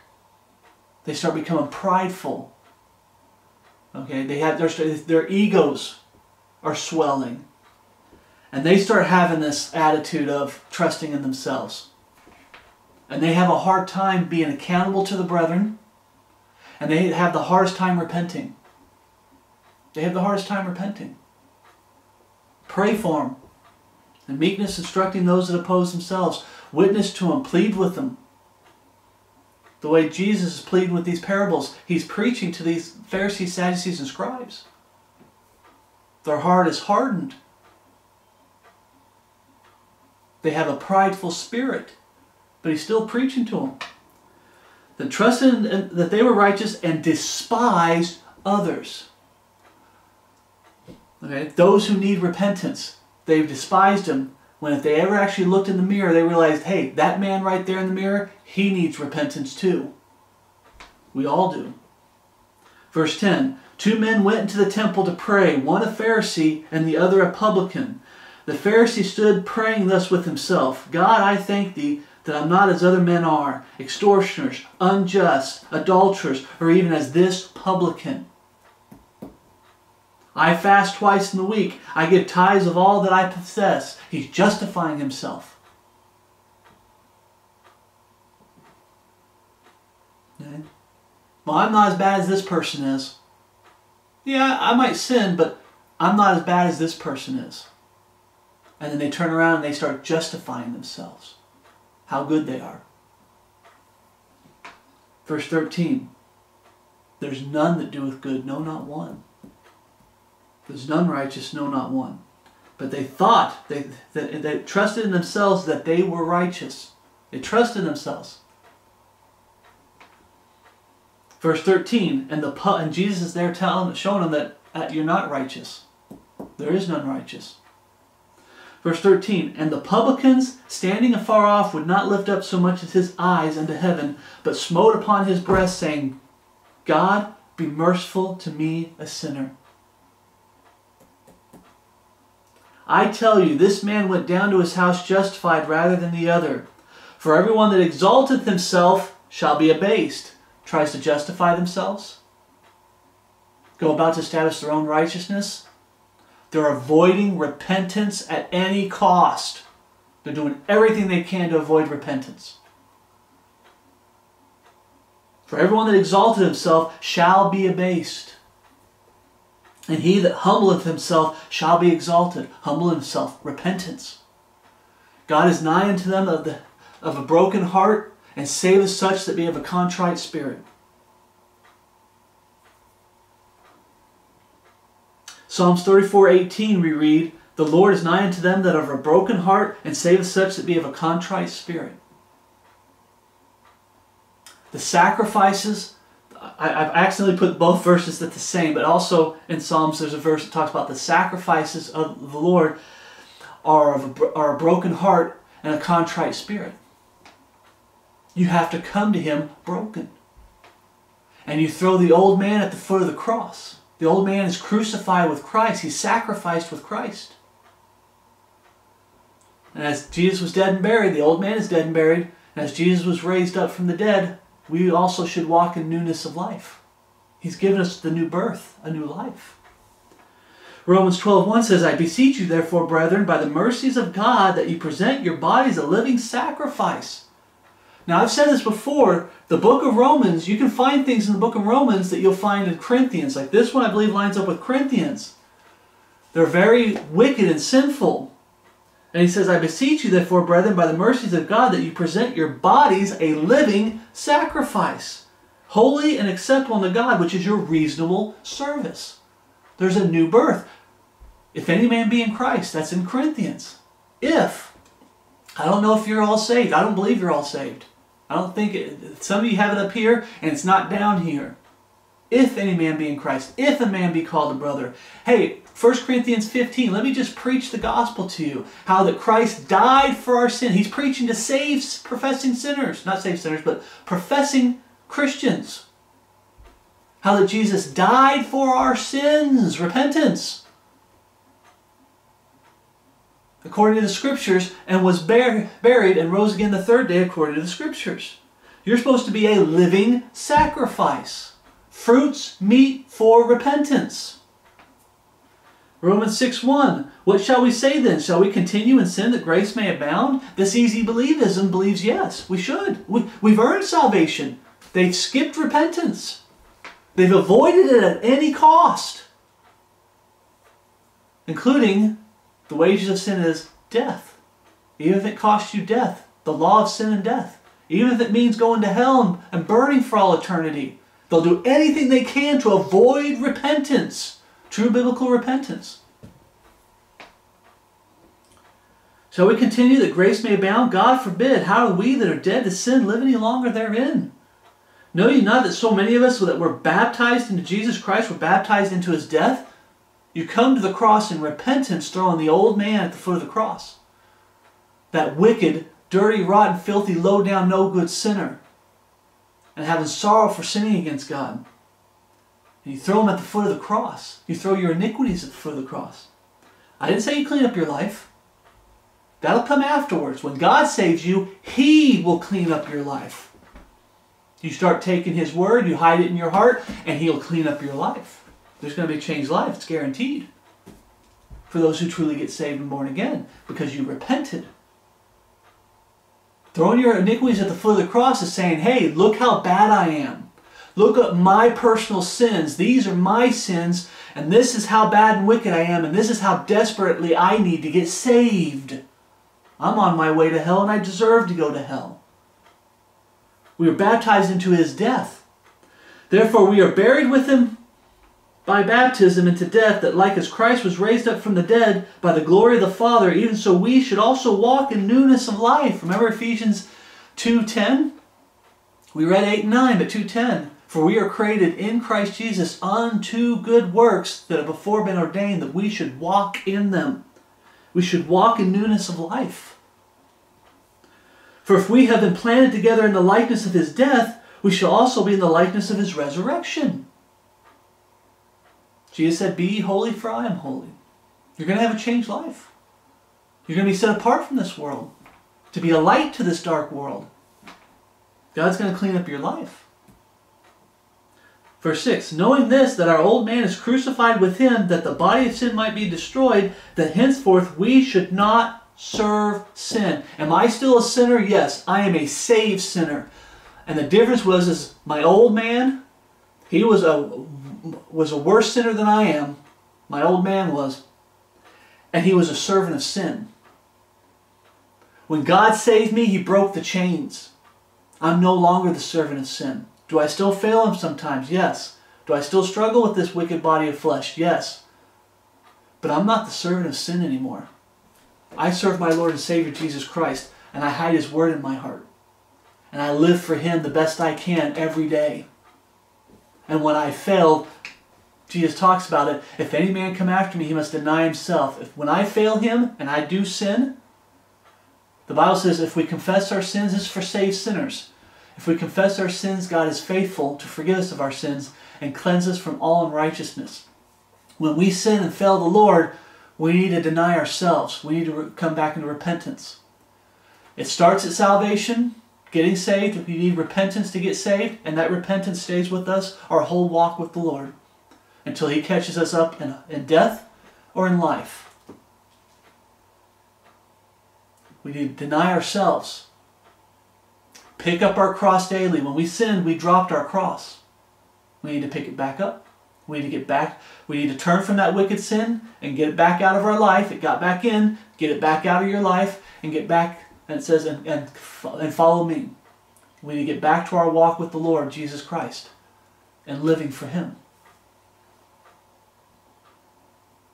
They start becoming prideful. Okay, they have their their egos are swelling, and they start having this attitude of trusting in themselves, and they have a hard time being accountable to the brethren, and they have the hardest time repenting. They have the hardest time repenting. Pray for them. And meekness instructing those that oppose themselves. Witness to them, plead with them. The way Jesus is pleading with these parables, he's preaching to these Pharisees, Sadducees, and scribes. Their heart is hardened. They have a prideful spirit, but he's still preaching to them. That trusted in, that they were righteous and despised others. Okay, those who need repentance, they've despised him when if they ever actually looked in the mirror, they realized, hey, that man right there in the mirror, he needs repentance too. We all do. Verse 10 Two men went into the temple to pray, one a Pharisee and the other a publican. The Pharisee stood praying thus with himself God, I thank thee that I'm not as other men are, extortioners, unjust, adulterers, or even as this publican. I fast twice in the week. I give tithes of all that I possess. He's justifying himself. Okay. Well, I'm not as bad as this person is. Yeah, I might sin, but I'm not as bad as this person is. And then they turn around and they start justifying themselves. How good they are. Verse 13 There's none that doeth good, no, not one. There's none righteous, no, not one. But they thought, they, they, they trusted in themselves that they were righteous. They trusted in themselves. Verse 13, and the and Jesus is there telling, showing them that uh, you're not righteous. There is none righteous. Verse 13, and the publicans, standing afar off, would not lift up so much as his eyes unto heaven, but smote upon his breast, saying, God, be merciful to me, a sinner. I tell you, this man went down to his house justified rather than the other. For everyone that exalteth himself shall be abased. Tries to justify themselves, go about to establish their own righteousness. They're avoiding repentance at any cost. They're doing everything they can to avoid repentance. For everyone that exalted himself shall be abased. And he that humbleth himself shall be exalted. Humble himself, repentance. God is nigh unto them of, the, of a broken heart, and saveth such that be of a contrite spirit. Psalms 34 18 we read, The Lord is nigh unto them that are of a broken heart, and saveth such that be of a contrite spirit. The sacrifices I, have accidentally put both verses at the same, but also in Psalms there's a verse that talks about the sacrifices of the Lord are, of a, are a broken heart and a contrite spirit. You have to come to Him broken. And you throw the old man at the foot of the cross. The old man is crucified with Christ. He's sacrificed with Christ. And as Jesus was dead and buried, the old man is dead and buried, And As Jesus was raised up from the dead, we also should walk in newness of life. He's given us the new birth, a new life. Romans 12:1 says, I beseech you therefore, brethren, by the mercies of God, that you present your bodies a living sacrifice. Now I've said this before, the book of Romans, you can find things in the book of Romans that you'll find in Corinthians. Like this one I believe lines up with Corinthians. They're very wicked and sinful. And he says, I beseech you, therefore, brethren, by the mercies of God, that you present your bodies a living sacrifice, holy and acceptable unto God, which is your reasonable service. There's a new birth. If any man be in Christ, that's in Corinthians. If. I don't know if you're all saved. I don't believe you're all saved. I don't think it, some of you have it up here and it's not down here. If any man be in Christ, if a man be called a brother. Hey, 1 Corinthians 15, let me just preach the gospel to you. How that Christ died for our sin. He's preaching to save professing sinners. Not save sinners, but professing Christians. How that Jesus died for our sins. Repentance. According to the scriptures, and was bur buried and rose again the third day according to the scriptures. You're supposed to be a living sacrifice. Fruits, meet for repentance. Romans 6 1. What shall we say then? Shall we continue in sin that grace may abound? This easy believism believes yes, we should. We, we've earned salvation. They've skipped repentance. They've avoided it at any cost, including the wages of sin is death. Even if it costs you death, the law of sin and death. Even if it means going to hell and, and burning for all eternity, they'll do anything they can to avoid repentance. True biblical repentance. Shall we continue that grace may abound? God forbid. How are we that are dead to sin live any longer therein? Know ye not that so many of us that were baptized into Jesus Christ were baptized into his death? You come to the cross in repentance, throwing the old man at the foot of the cross. That wicked, dirty, rotten, filthy, low down, no good sinner. And having sorrow for sinning against God. You throw them at the foot of the cross. You throw your iniquities at the foot of the cross. I didn't say you clean up your life. That'll come afterwards. When God saves you, He will clean up your life. You start taking His word, you hide it in your heart, and He'll clean up your life. There's going to be a changed life. It's guaranteed. For those who truly get saved and born again, because you repented. Throwing your iniquities at the foot of the cross is saying, hey, look how bad I am. Look at my personal sins. These are my sins, and this is how bad and wicked I am, and this is how desperately I need to get saved. I'm on my way to hell, and I deserve to go to hell. We are baptized into his death. Therefore, we are buried with him by baptism into death, that like as Christ was raised up from the dead by the glory of the Father, even so we should also walk in newness of life. Remember Ephesians 2.10? We read 8 and 9, but 2.10. For we are created in Christ Jesus unto good works that have before been ordained that we should walk in them. We should walk in newness of life. For if we have been planted together in the likeness of his death, we shall also be in the likeness of his resurrection. Jesus said, Be holy, for I am holy. You're going to have a changed life. You're going to be set apart from this world, to be a light to this dark world. God's going to clean up your life. Verse 6 Knowing this, that our old man is crucified with him, that the body of sin might be destroyed, that henceforth we should not serve sin. Am I still a sinner? Yes, I am a saved sinner. And the difference was is my old man, he was a was a worse sinner than I am. My old man was. And he was a servant of sin. When God saved me, he broke the chains. I'm no longer the servant of sin. Do I still fail him sometimes? Yes. Do I still struggle with this wicked body of flesh? Yes. But I'm not the servant of sin anymore. I serve my Lord and Savior Jesus Christ, and I hide His Word in my heart. And I live for Him the best I can every day. And when I fail, Jesus talks about it. If any man come after me, he must deny himself. If when I fail him and I do sin, the Bible says if we confess our sins, it's for saved sinners. If we confess our sins, God is faithful to forgive us of our sins and cleanse us from all unrighteousness. When we sin and fail the Lord, we need to deny ourselves. We need to come back into repentance. It starts at salvation, getting saved, we need repentance to get saved, and that repentance stays with us our whole walk with the Lord until He catches us up in, in death or in life. We need to deny ourselves. Pick up our cross daily. When we sinned, we dropped our cross. We need to pick it back up. We need to get back. We need to turn from that wicked sin and get it back out of our life. It got back in. Get it back out of your life and get back. And it says, and, and, and follow me. We need to get back to our walk with the Lord, Jesus Christ, and living for Him.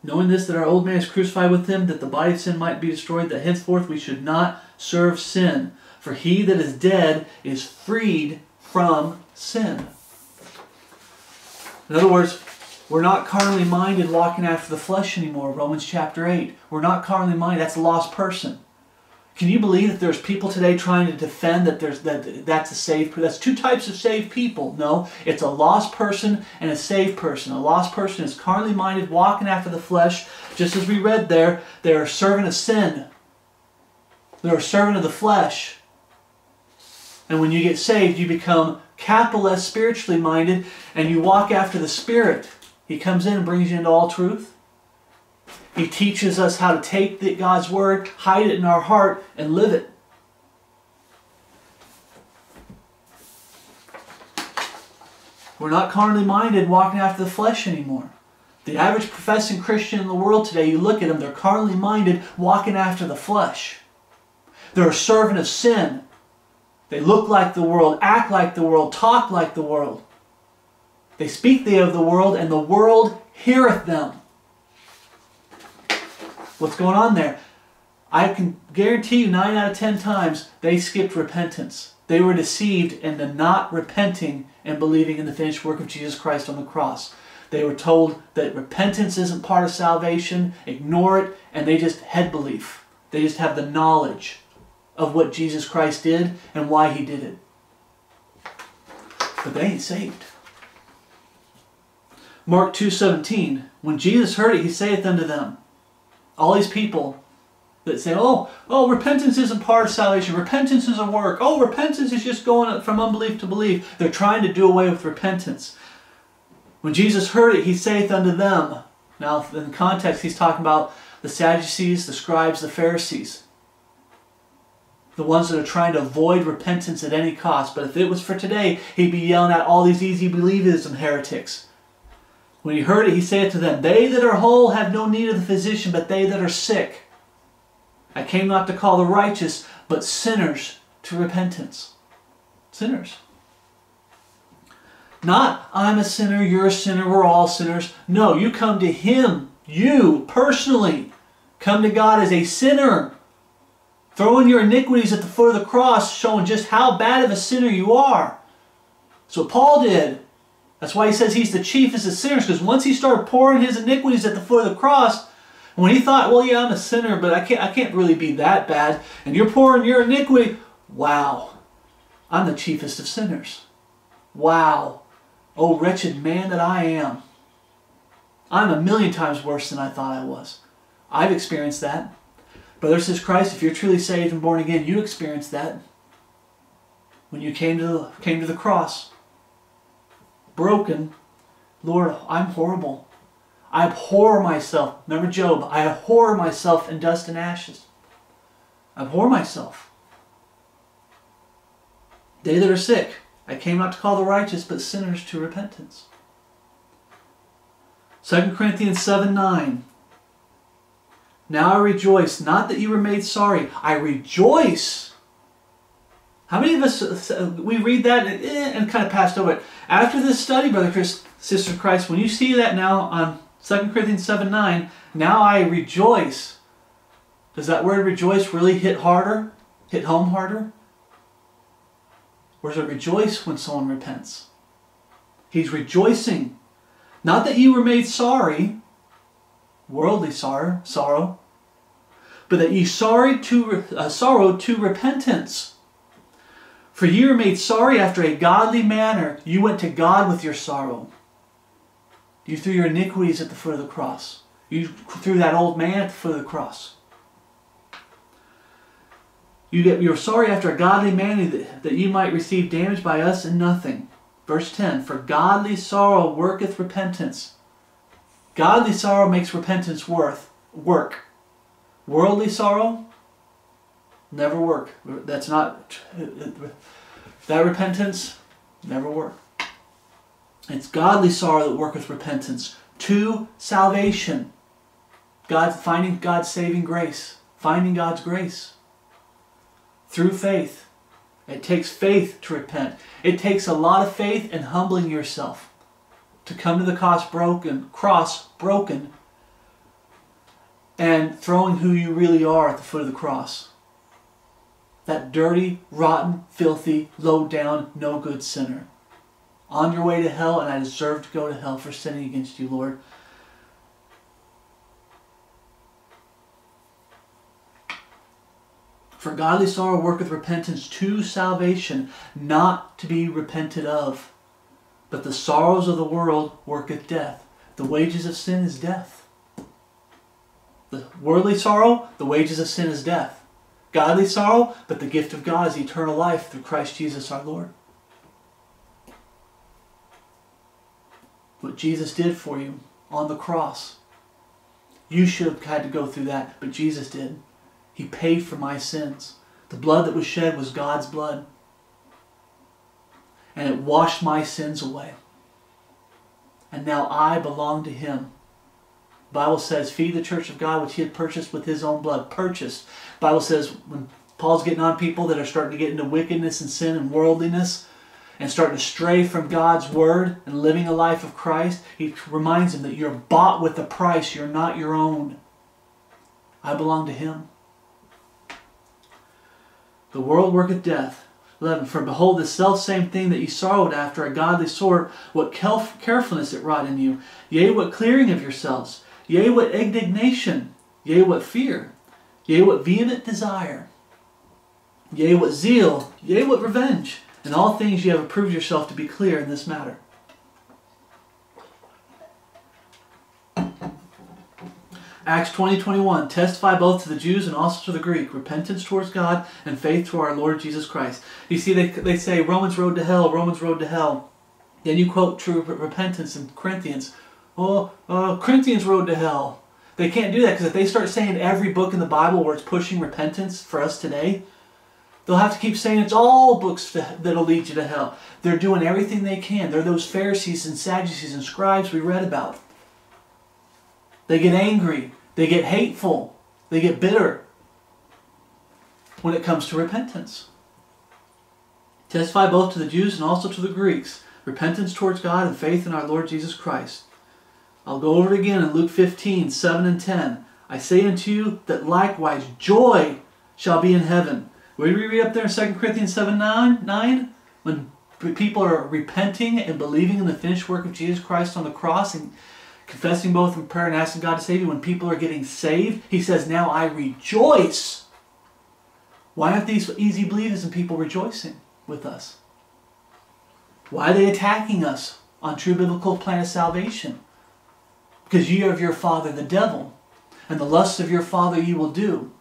Knowing this, that our old man is crucified with Him, that the body of sin might be destroyed, that henceforth we should not serve sin. For he that is dead is freed from sin. In other words, we're not carnally minded walking after the flesh anymore. Romans chapter 8. We're not carnally minded. That's a lost person. Can you believe that there's people today trying to defend that there's that that's a saved person? that's two types of saved people? No, it's a lost person and a saved person. A lost person is carnally minded, walking after the flesh, just as we read there, they're a servant of sin. They're a servant of the flesh. And when you get saved, you become capital S spiritually minded and you walk after the Spirit. He comes in and brings you into all truth. He teaches us how to take the, God's Word, hide it in our heart, and live it. We're not carnally minded walking after the flesh anymore. The average professing Christian in the world today, you look at them, they're carnally minded walking after the flesh. They're a servant of sin. They look like the world, act like the world, talk like the world. They speak they of the world, and the world heareth them. What's going on there? I can guarantee you, 9 out of 10 times, they skipped repentance. They were deceived into not repenting and believing in the finished work of Jesus Christ on the cross. They were told that repentance isn't part of salvation, ignore it, and they just head belief. They just have the knowledge of what Jesus Christ did and why he did it. But they ain't saved. Mark 2.17, when Jesus heard it, he saith unto them, all these people that say, oh, oh, repentance isn't part of salvation. Repentance is a work. Oh, repentance is just going from unbelief to belief. They're trying to do away with repentance. When Jesus heard it, he saith unto them, now in context, he's talking about the Sadducees, the scribes, the Pharisees the ones that are trying to avoid repentance at any cost. But if it was for today, he'd be yelling at all these easy believism heretics. When he heard it, he said to them, They that are whole have no need of the physician, but they that are sick. I came not to call the righteous, but sinners to repentance. Sinners. Not, I'm a sinner, you're a sinner, we're all sinners. No, you come to Him, you personally. Come to God as a sinner Throwing your iniquities at the foot of the cross, showing just how bad of a sinner you are. What Paul did. That's why he says he's the chiefest of sinners, because once he started pouring his iniquities at the foot of the cross, when he thought, well, yeah, I'm a sinner, but I can't, I can't really be that bad, and you're pouring your iniquity, wow, I'm the chiefest of sinners. Wow. Oh, wretched man that I am. I'm a million times worse than I thought I was. I've experienced that. Brothers says Christ, if you're truly saved and born again, you experienced that when you came to the, came to the cross. Broken, Lord, I'm horrible. I abhor myself. Remember Job, I abhor myself in dust and ashes. I abhor myself. They that are sick, I came not to call the righteous, but sinners to repentance. 2 Corinthians 7 9. Now I rejoice, not that you were made sorry. I rejoice. How many of us, we read that and, eh, kind of passed over it. After this study, Brother Chris, Sister Christ, when you see that now on 2 Corinthians 7 9, now I rejoice. Does that word rejoice really hit harder? Hit home harder? Or does it rejoice when someone repents? He's rejoicing. Not that you were made sorry, worldly sorrow, sorrow, but that ye sorry to uh, sorrow to repentance. For ye were made sorry after a godly manner. You went to God with your sorrow. You threw your iniquities at the foot of the cross. You threw that old man at the foot of the cross. You get you're sorry after a godly man that, that you might receive damage by us and nothing. Verse 10 For godly sorrow worketh repentance. Godly sorrow makes repentance worth work. Worldly sorrow never work. That's not that repentance never work. It's godly sorrow that worketh repentance to salvation. God finding God's saving grace, finding God's grace through faith. It takes faith to repent. It takes a lot of faith and humbling yourself to come to the cross broken, cross broken, and throwing who you really are at the foot of the cross. That dirty, rotten, filthy, low down, no good sinner. On your way to hell, and I deserve to go to hell for sinning against you, Lord. For godly sorrow worketh repentance to salvation, not to be repented of. But the sorrows of the world worketh death. The wages of sin is death. The worldly sorrow, the wages of sin is death. Godly sorrow, but the gift of God is eternal life through Christ Jesus our Lord. What Jesus did for you on the cross. You should have had to go through that, but Jesus did. He paid for my sins. The blood that was shed was God's blood. And it washed my sins away. And now I belong to Him. The Bible says, feed the church of God which He had purchased with His own blood. Purchased. The Bible says, when Paul's getting on people that are starting to get into wickedness and sin and worldliness, and starting to stray from God's word and living a life of Christ, he reminds them that you're bought with a price. You're not your own. I belong to Him. The world worketh death. 11. For behold, the selfsame thing that ye sorrowed after a godly sort, what carefulness it wrought in you. Yea, what clearing of yourselves. Yea, what indignation. Yea, what fear. Yea, what vehement desire. Yea, what zeal. Yea, what revenge. In all things ye have approved yourself to be clear in this matter. Acts 20, 21, testify both to the Jews and also to the Greek, repentance towards God and faith to our Lord Jesus Christ. You see, they, they say Romans road to hell, Romans road to hell. Then you quote true repentance in Corinthians. Oh, uh, Corinthians road to hell. They can't do that because if they start saying every book in the Bible where it's pushing repentance for us today, they'll have to keep saying it's all books that'll lead you to hell. They're doing everything they can. They're those Pharisees and Sadducees and scribes we read about. They get angry. They get hateful. They get bitter when it comes to repentance. Testify both to the Jews and also to the Greeks repentance towards God and faith in our Lord Jesus Christ. I'll go over it again in Luke 15, 7 and 10. I say unto you that likewise joy shall be in heaven. Where do we read up there in 2 Corinthians 7, 9? 9? When people are repenting and believing in the finished work of Jesus Christ on the cross and confessing both in prayer and asking God to save you, when people are getting saved, he says, Now I rejoice. Why aren't these easy believers and people rejoicing with us? Why are they attacking us on true biblical plan of salvation? Because ye are of your father the devil, and the lusts of your father ye will do.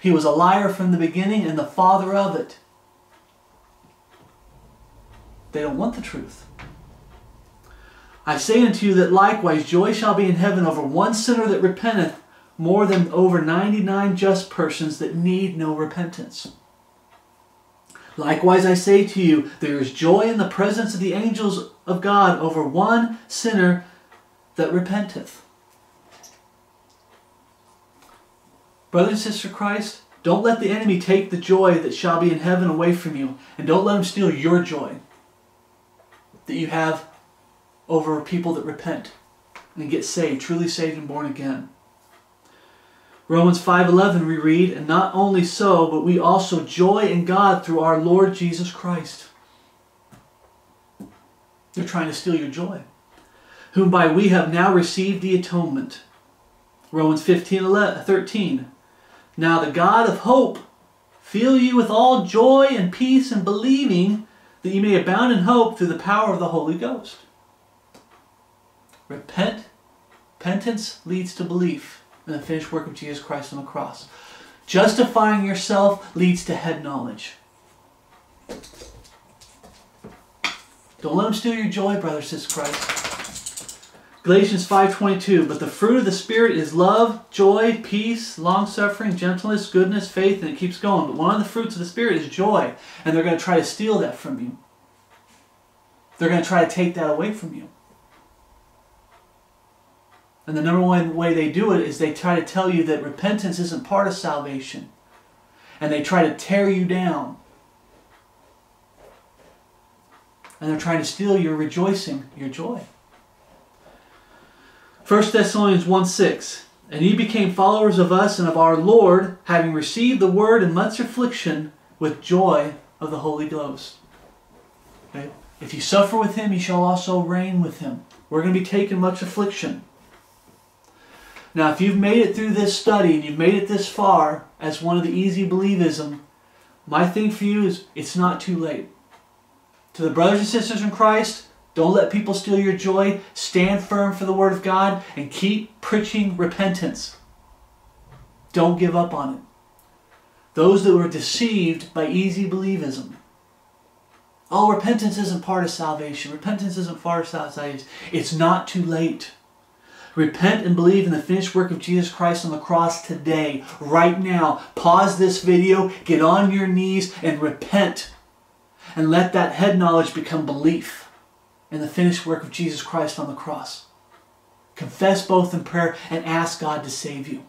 He was a liar from the beginning and the father of it. They don't want the truth. I say unto you that likewise joy shall be in heaven over one sinner that repenteth more than over 99 just persons that need no repentance. Likewise, I say to you, there is joy in the presence of the angels of God over one sinner that repenteth. Brother and sister Christ, don't let the enemy take the joy that shall be in heaven away from you, and don't let him steal your joy that you have over people that repent and get saved, truly saved and born again. Romans 5:11 we read, and not only so, but we also joy in God through our Lord Jesus Christ. They're trying to steal your joy. Whom by we have now received the atonement. Romans 15, 11, 13. Now the God of hope fill you with all joy and peace and believing that you may abound in hope through the power of the Holy Ghost. Repent. Repentance leads to belief in the finished work of Jesus Christ on the cross. Justifying yourself leads to head knowledge. Don't let them steal your joy, brothers and sisters Christ. Galatians 5.22, But the fruit of the Spirit is love, joy, peace, long-suffering, gentleness, goodness, faith, and it keeps going. But one of the fruits of the Spirit is joy, and they're going to try to steal that from you. They're going to try to take that away from you. And the number one way they do it is they try to tell you that repentance isn't part of salvation. And they try to tear you down. And they're trying to steal your rejoicing, your joy. 1 Thessalonians 1 6. And ye became followers of us and of our Lord, having received the word in much affliction with joy of the Holy Ghost. Okay? If you suffer with him, you shall also reign with him. We're going to be taking much affliction. Now, if you've made it through this study and you've made it this far as one of the easy believism, my thing for you is it's not too late. To the brothers and sisters in Christ, don't let people steal your joy. Stand firm for the Word of God and keep preaching repentance. Don't give up on it. Those that were deceived by easy believism. Oh, repentance isn't part of salvation. Repentance isn't part of salvation. It's not too late. Repent and believe in the finished work of Jesus Christ on the cross today, right now. Pause this video, get on your knees, and repent. And let that head knowledge become belief in the finished work of Jesus Christ on the cross. Confess both in prayer and ask God to save you.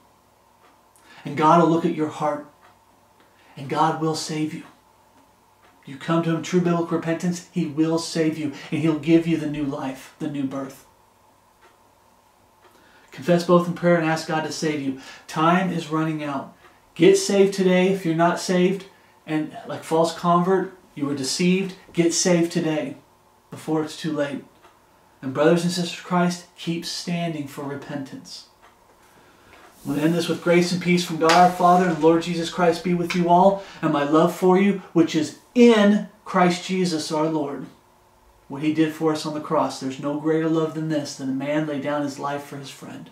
And God will look at your heart, and God will save you. You come to Him true biblical repentance, He will save you, and He'll give you the new life, the new birth. Confess both in prayer and ask God to save you. Time is running out. Get saved today if you're not saved. And like false convert, you were deceived. Get saved today before it's too late. And brothers and sisters Christ, keep standing for repentance. To end this with grace and peace from God our Father and Lord Jesus Christ be with you all, and my love for you, which is in Christ Jesus our Lord what he did for us on the cross. There's no greater love than this, than a man lay down his life for his friend.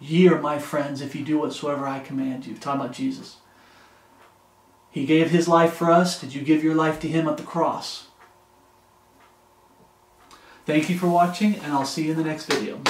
Ye are my friends if you do whatsoever I command you. Talking about Jesus. He gave his life for us. Did you give your life to him at the cross? Thank you for watching, and I'll see you in the next video.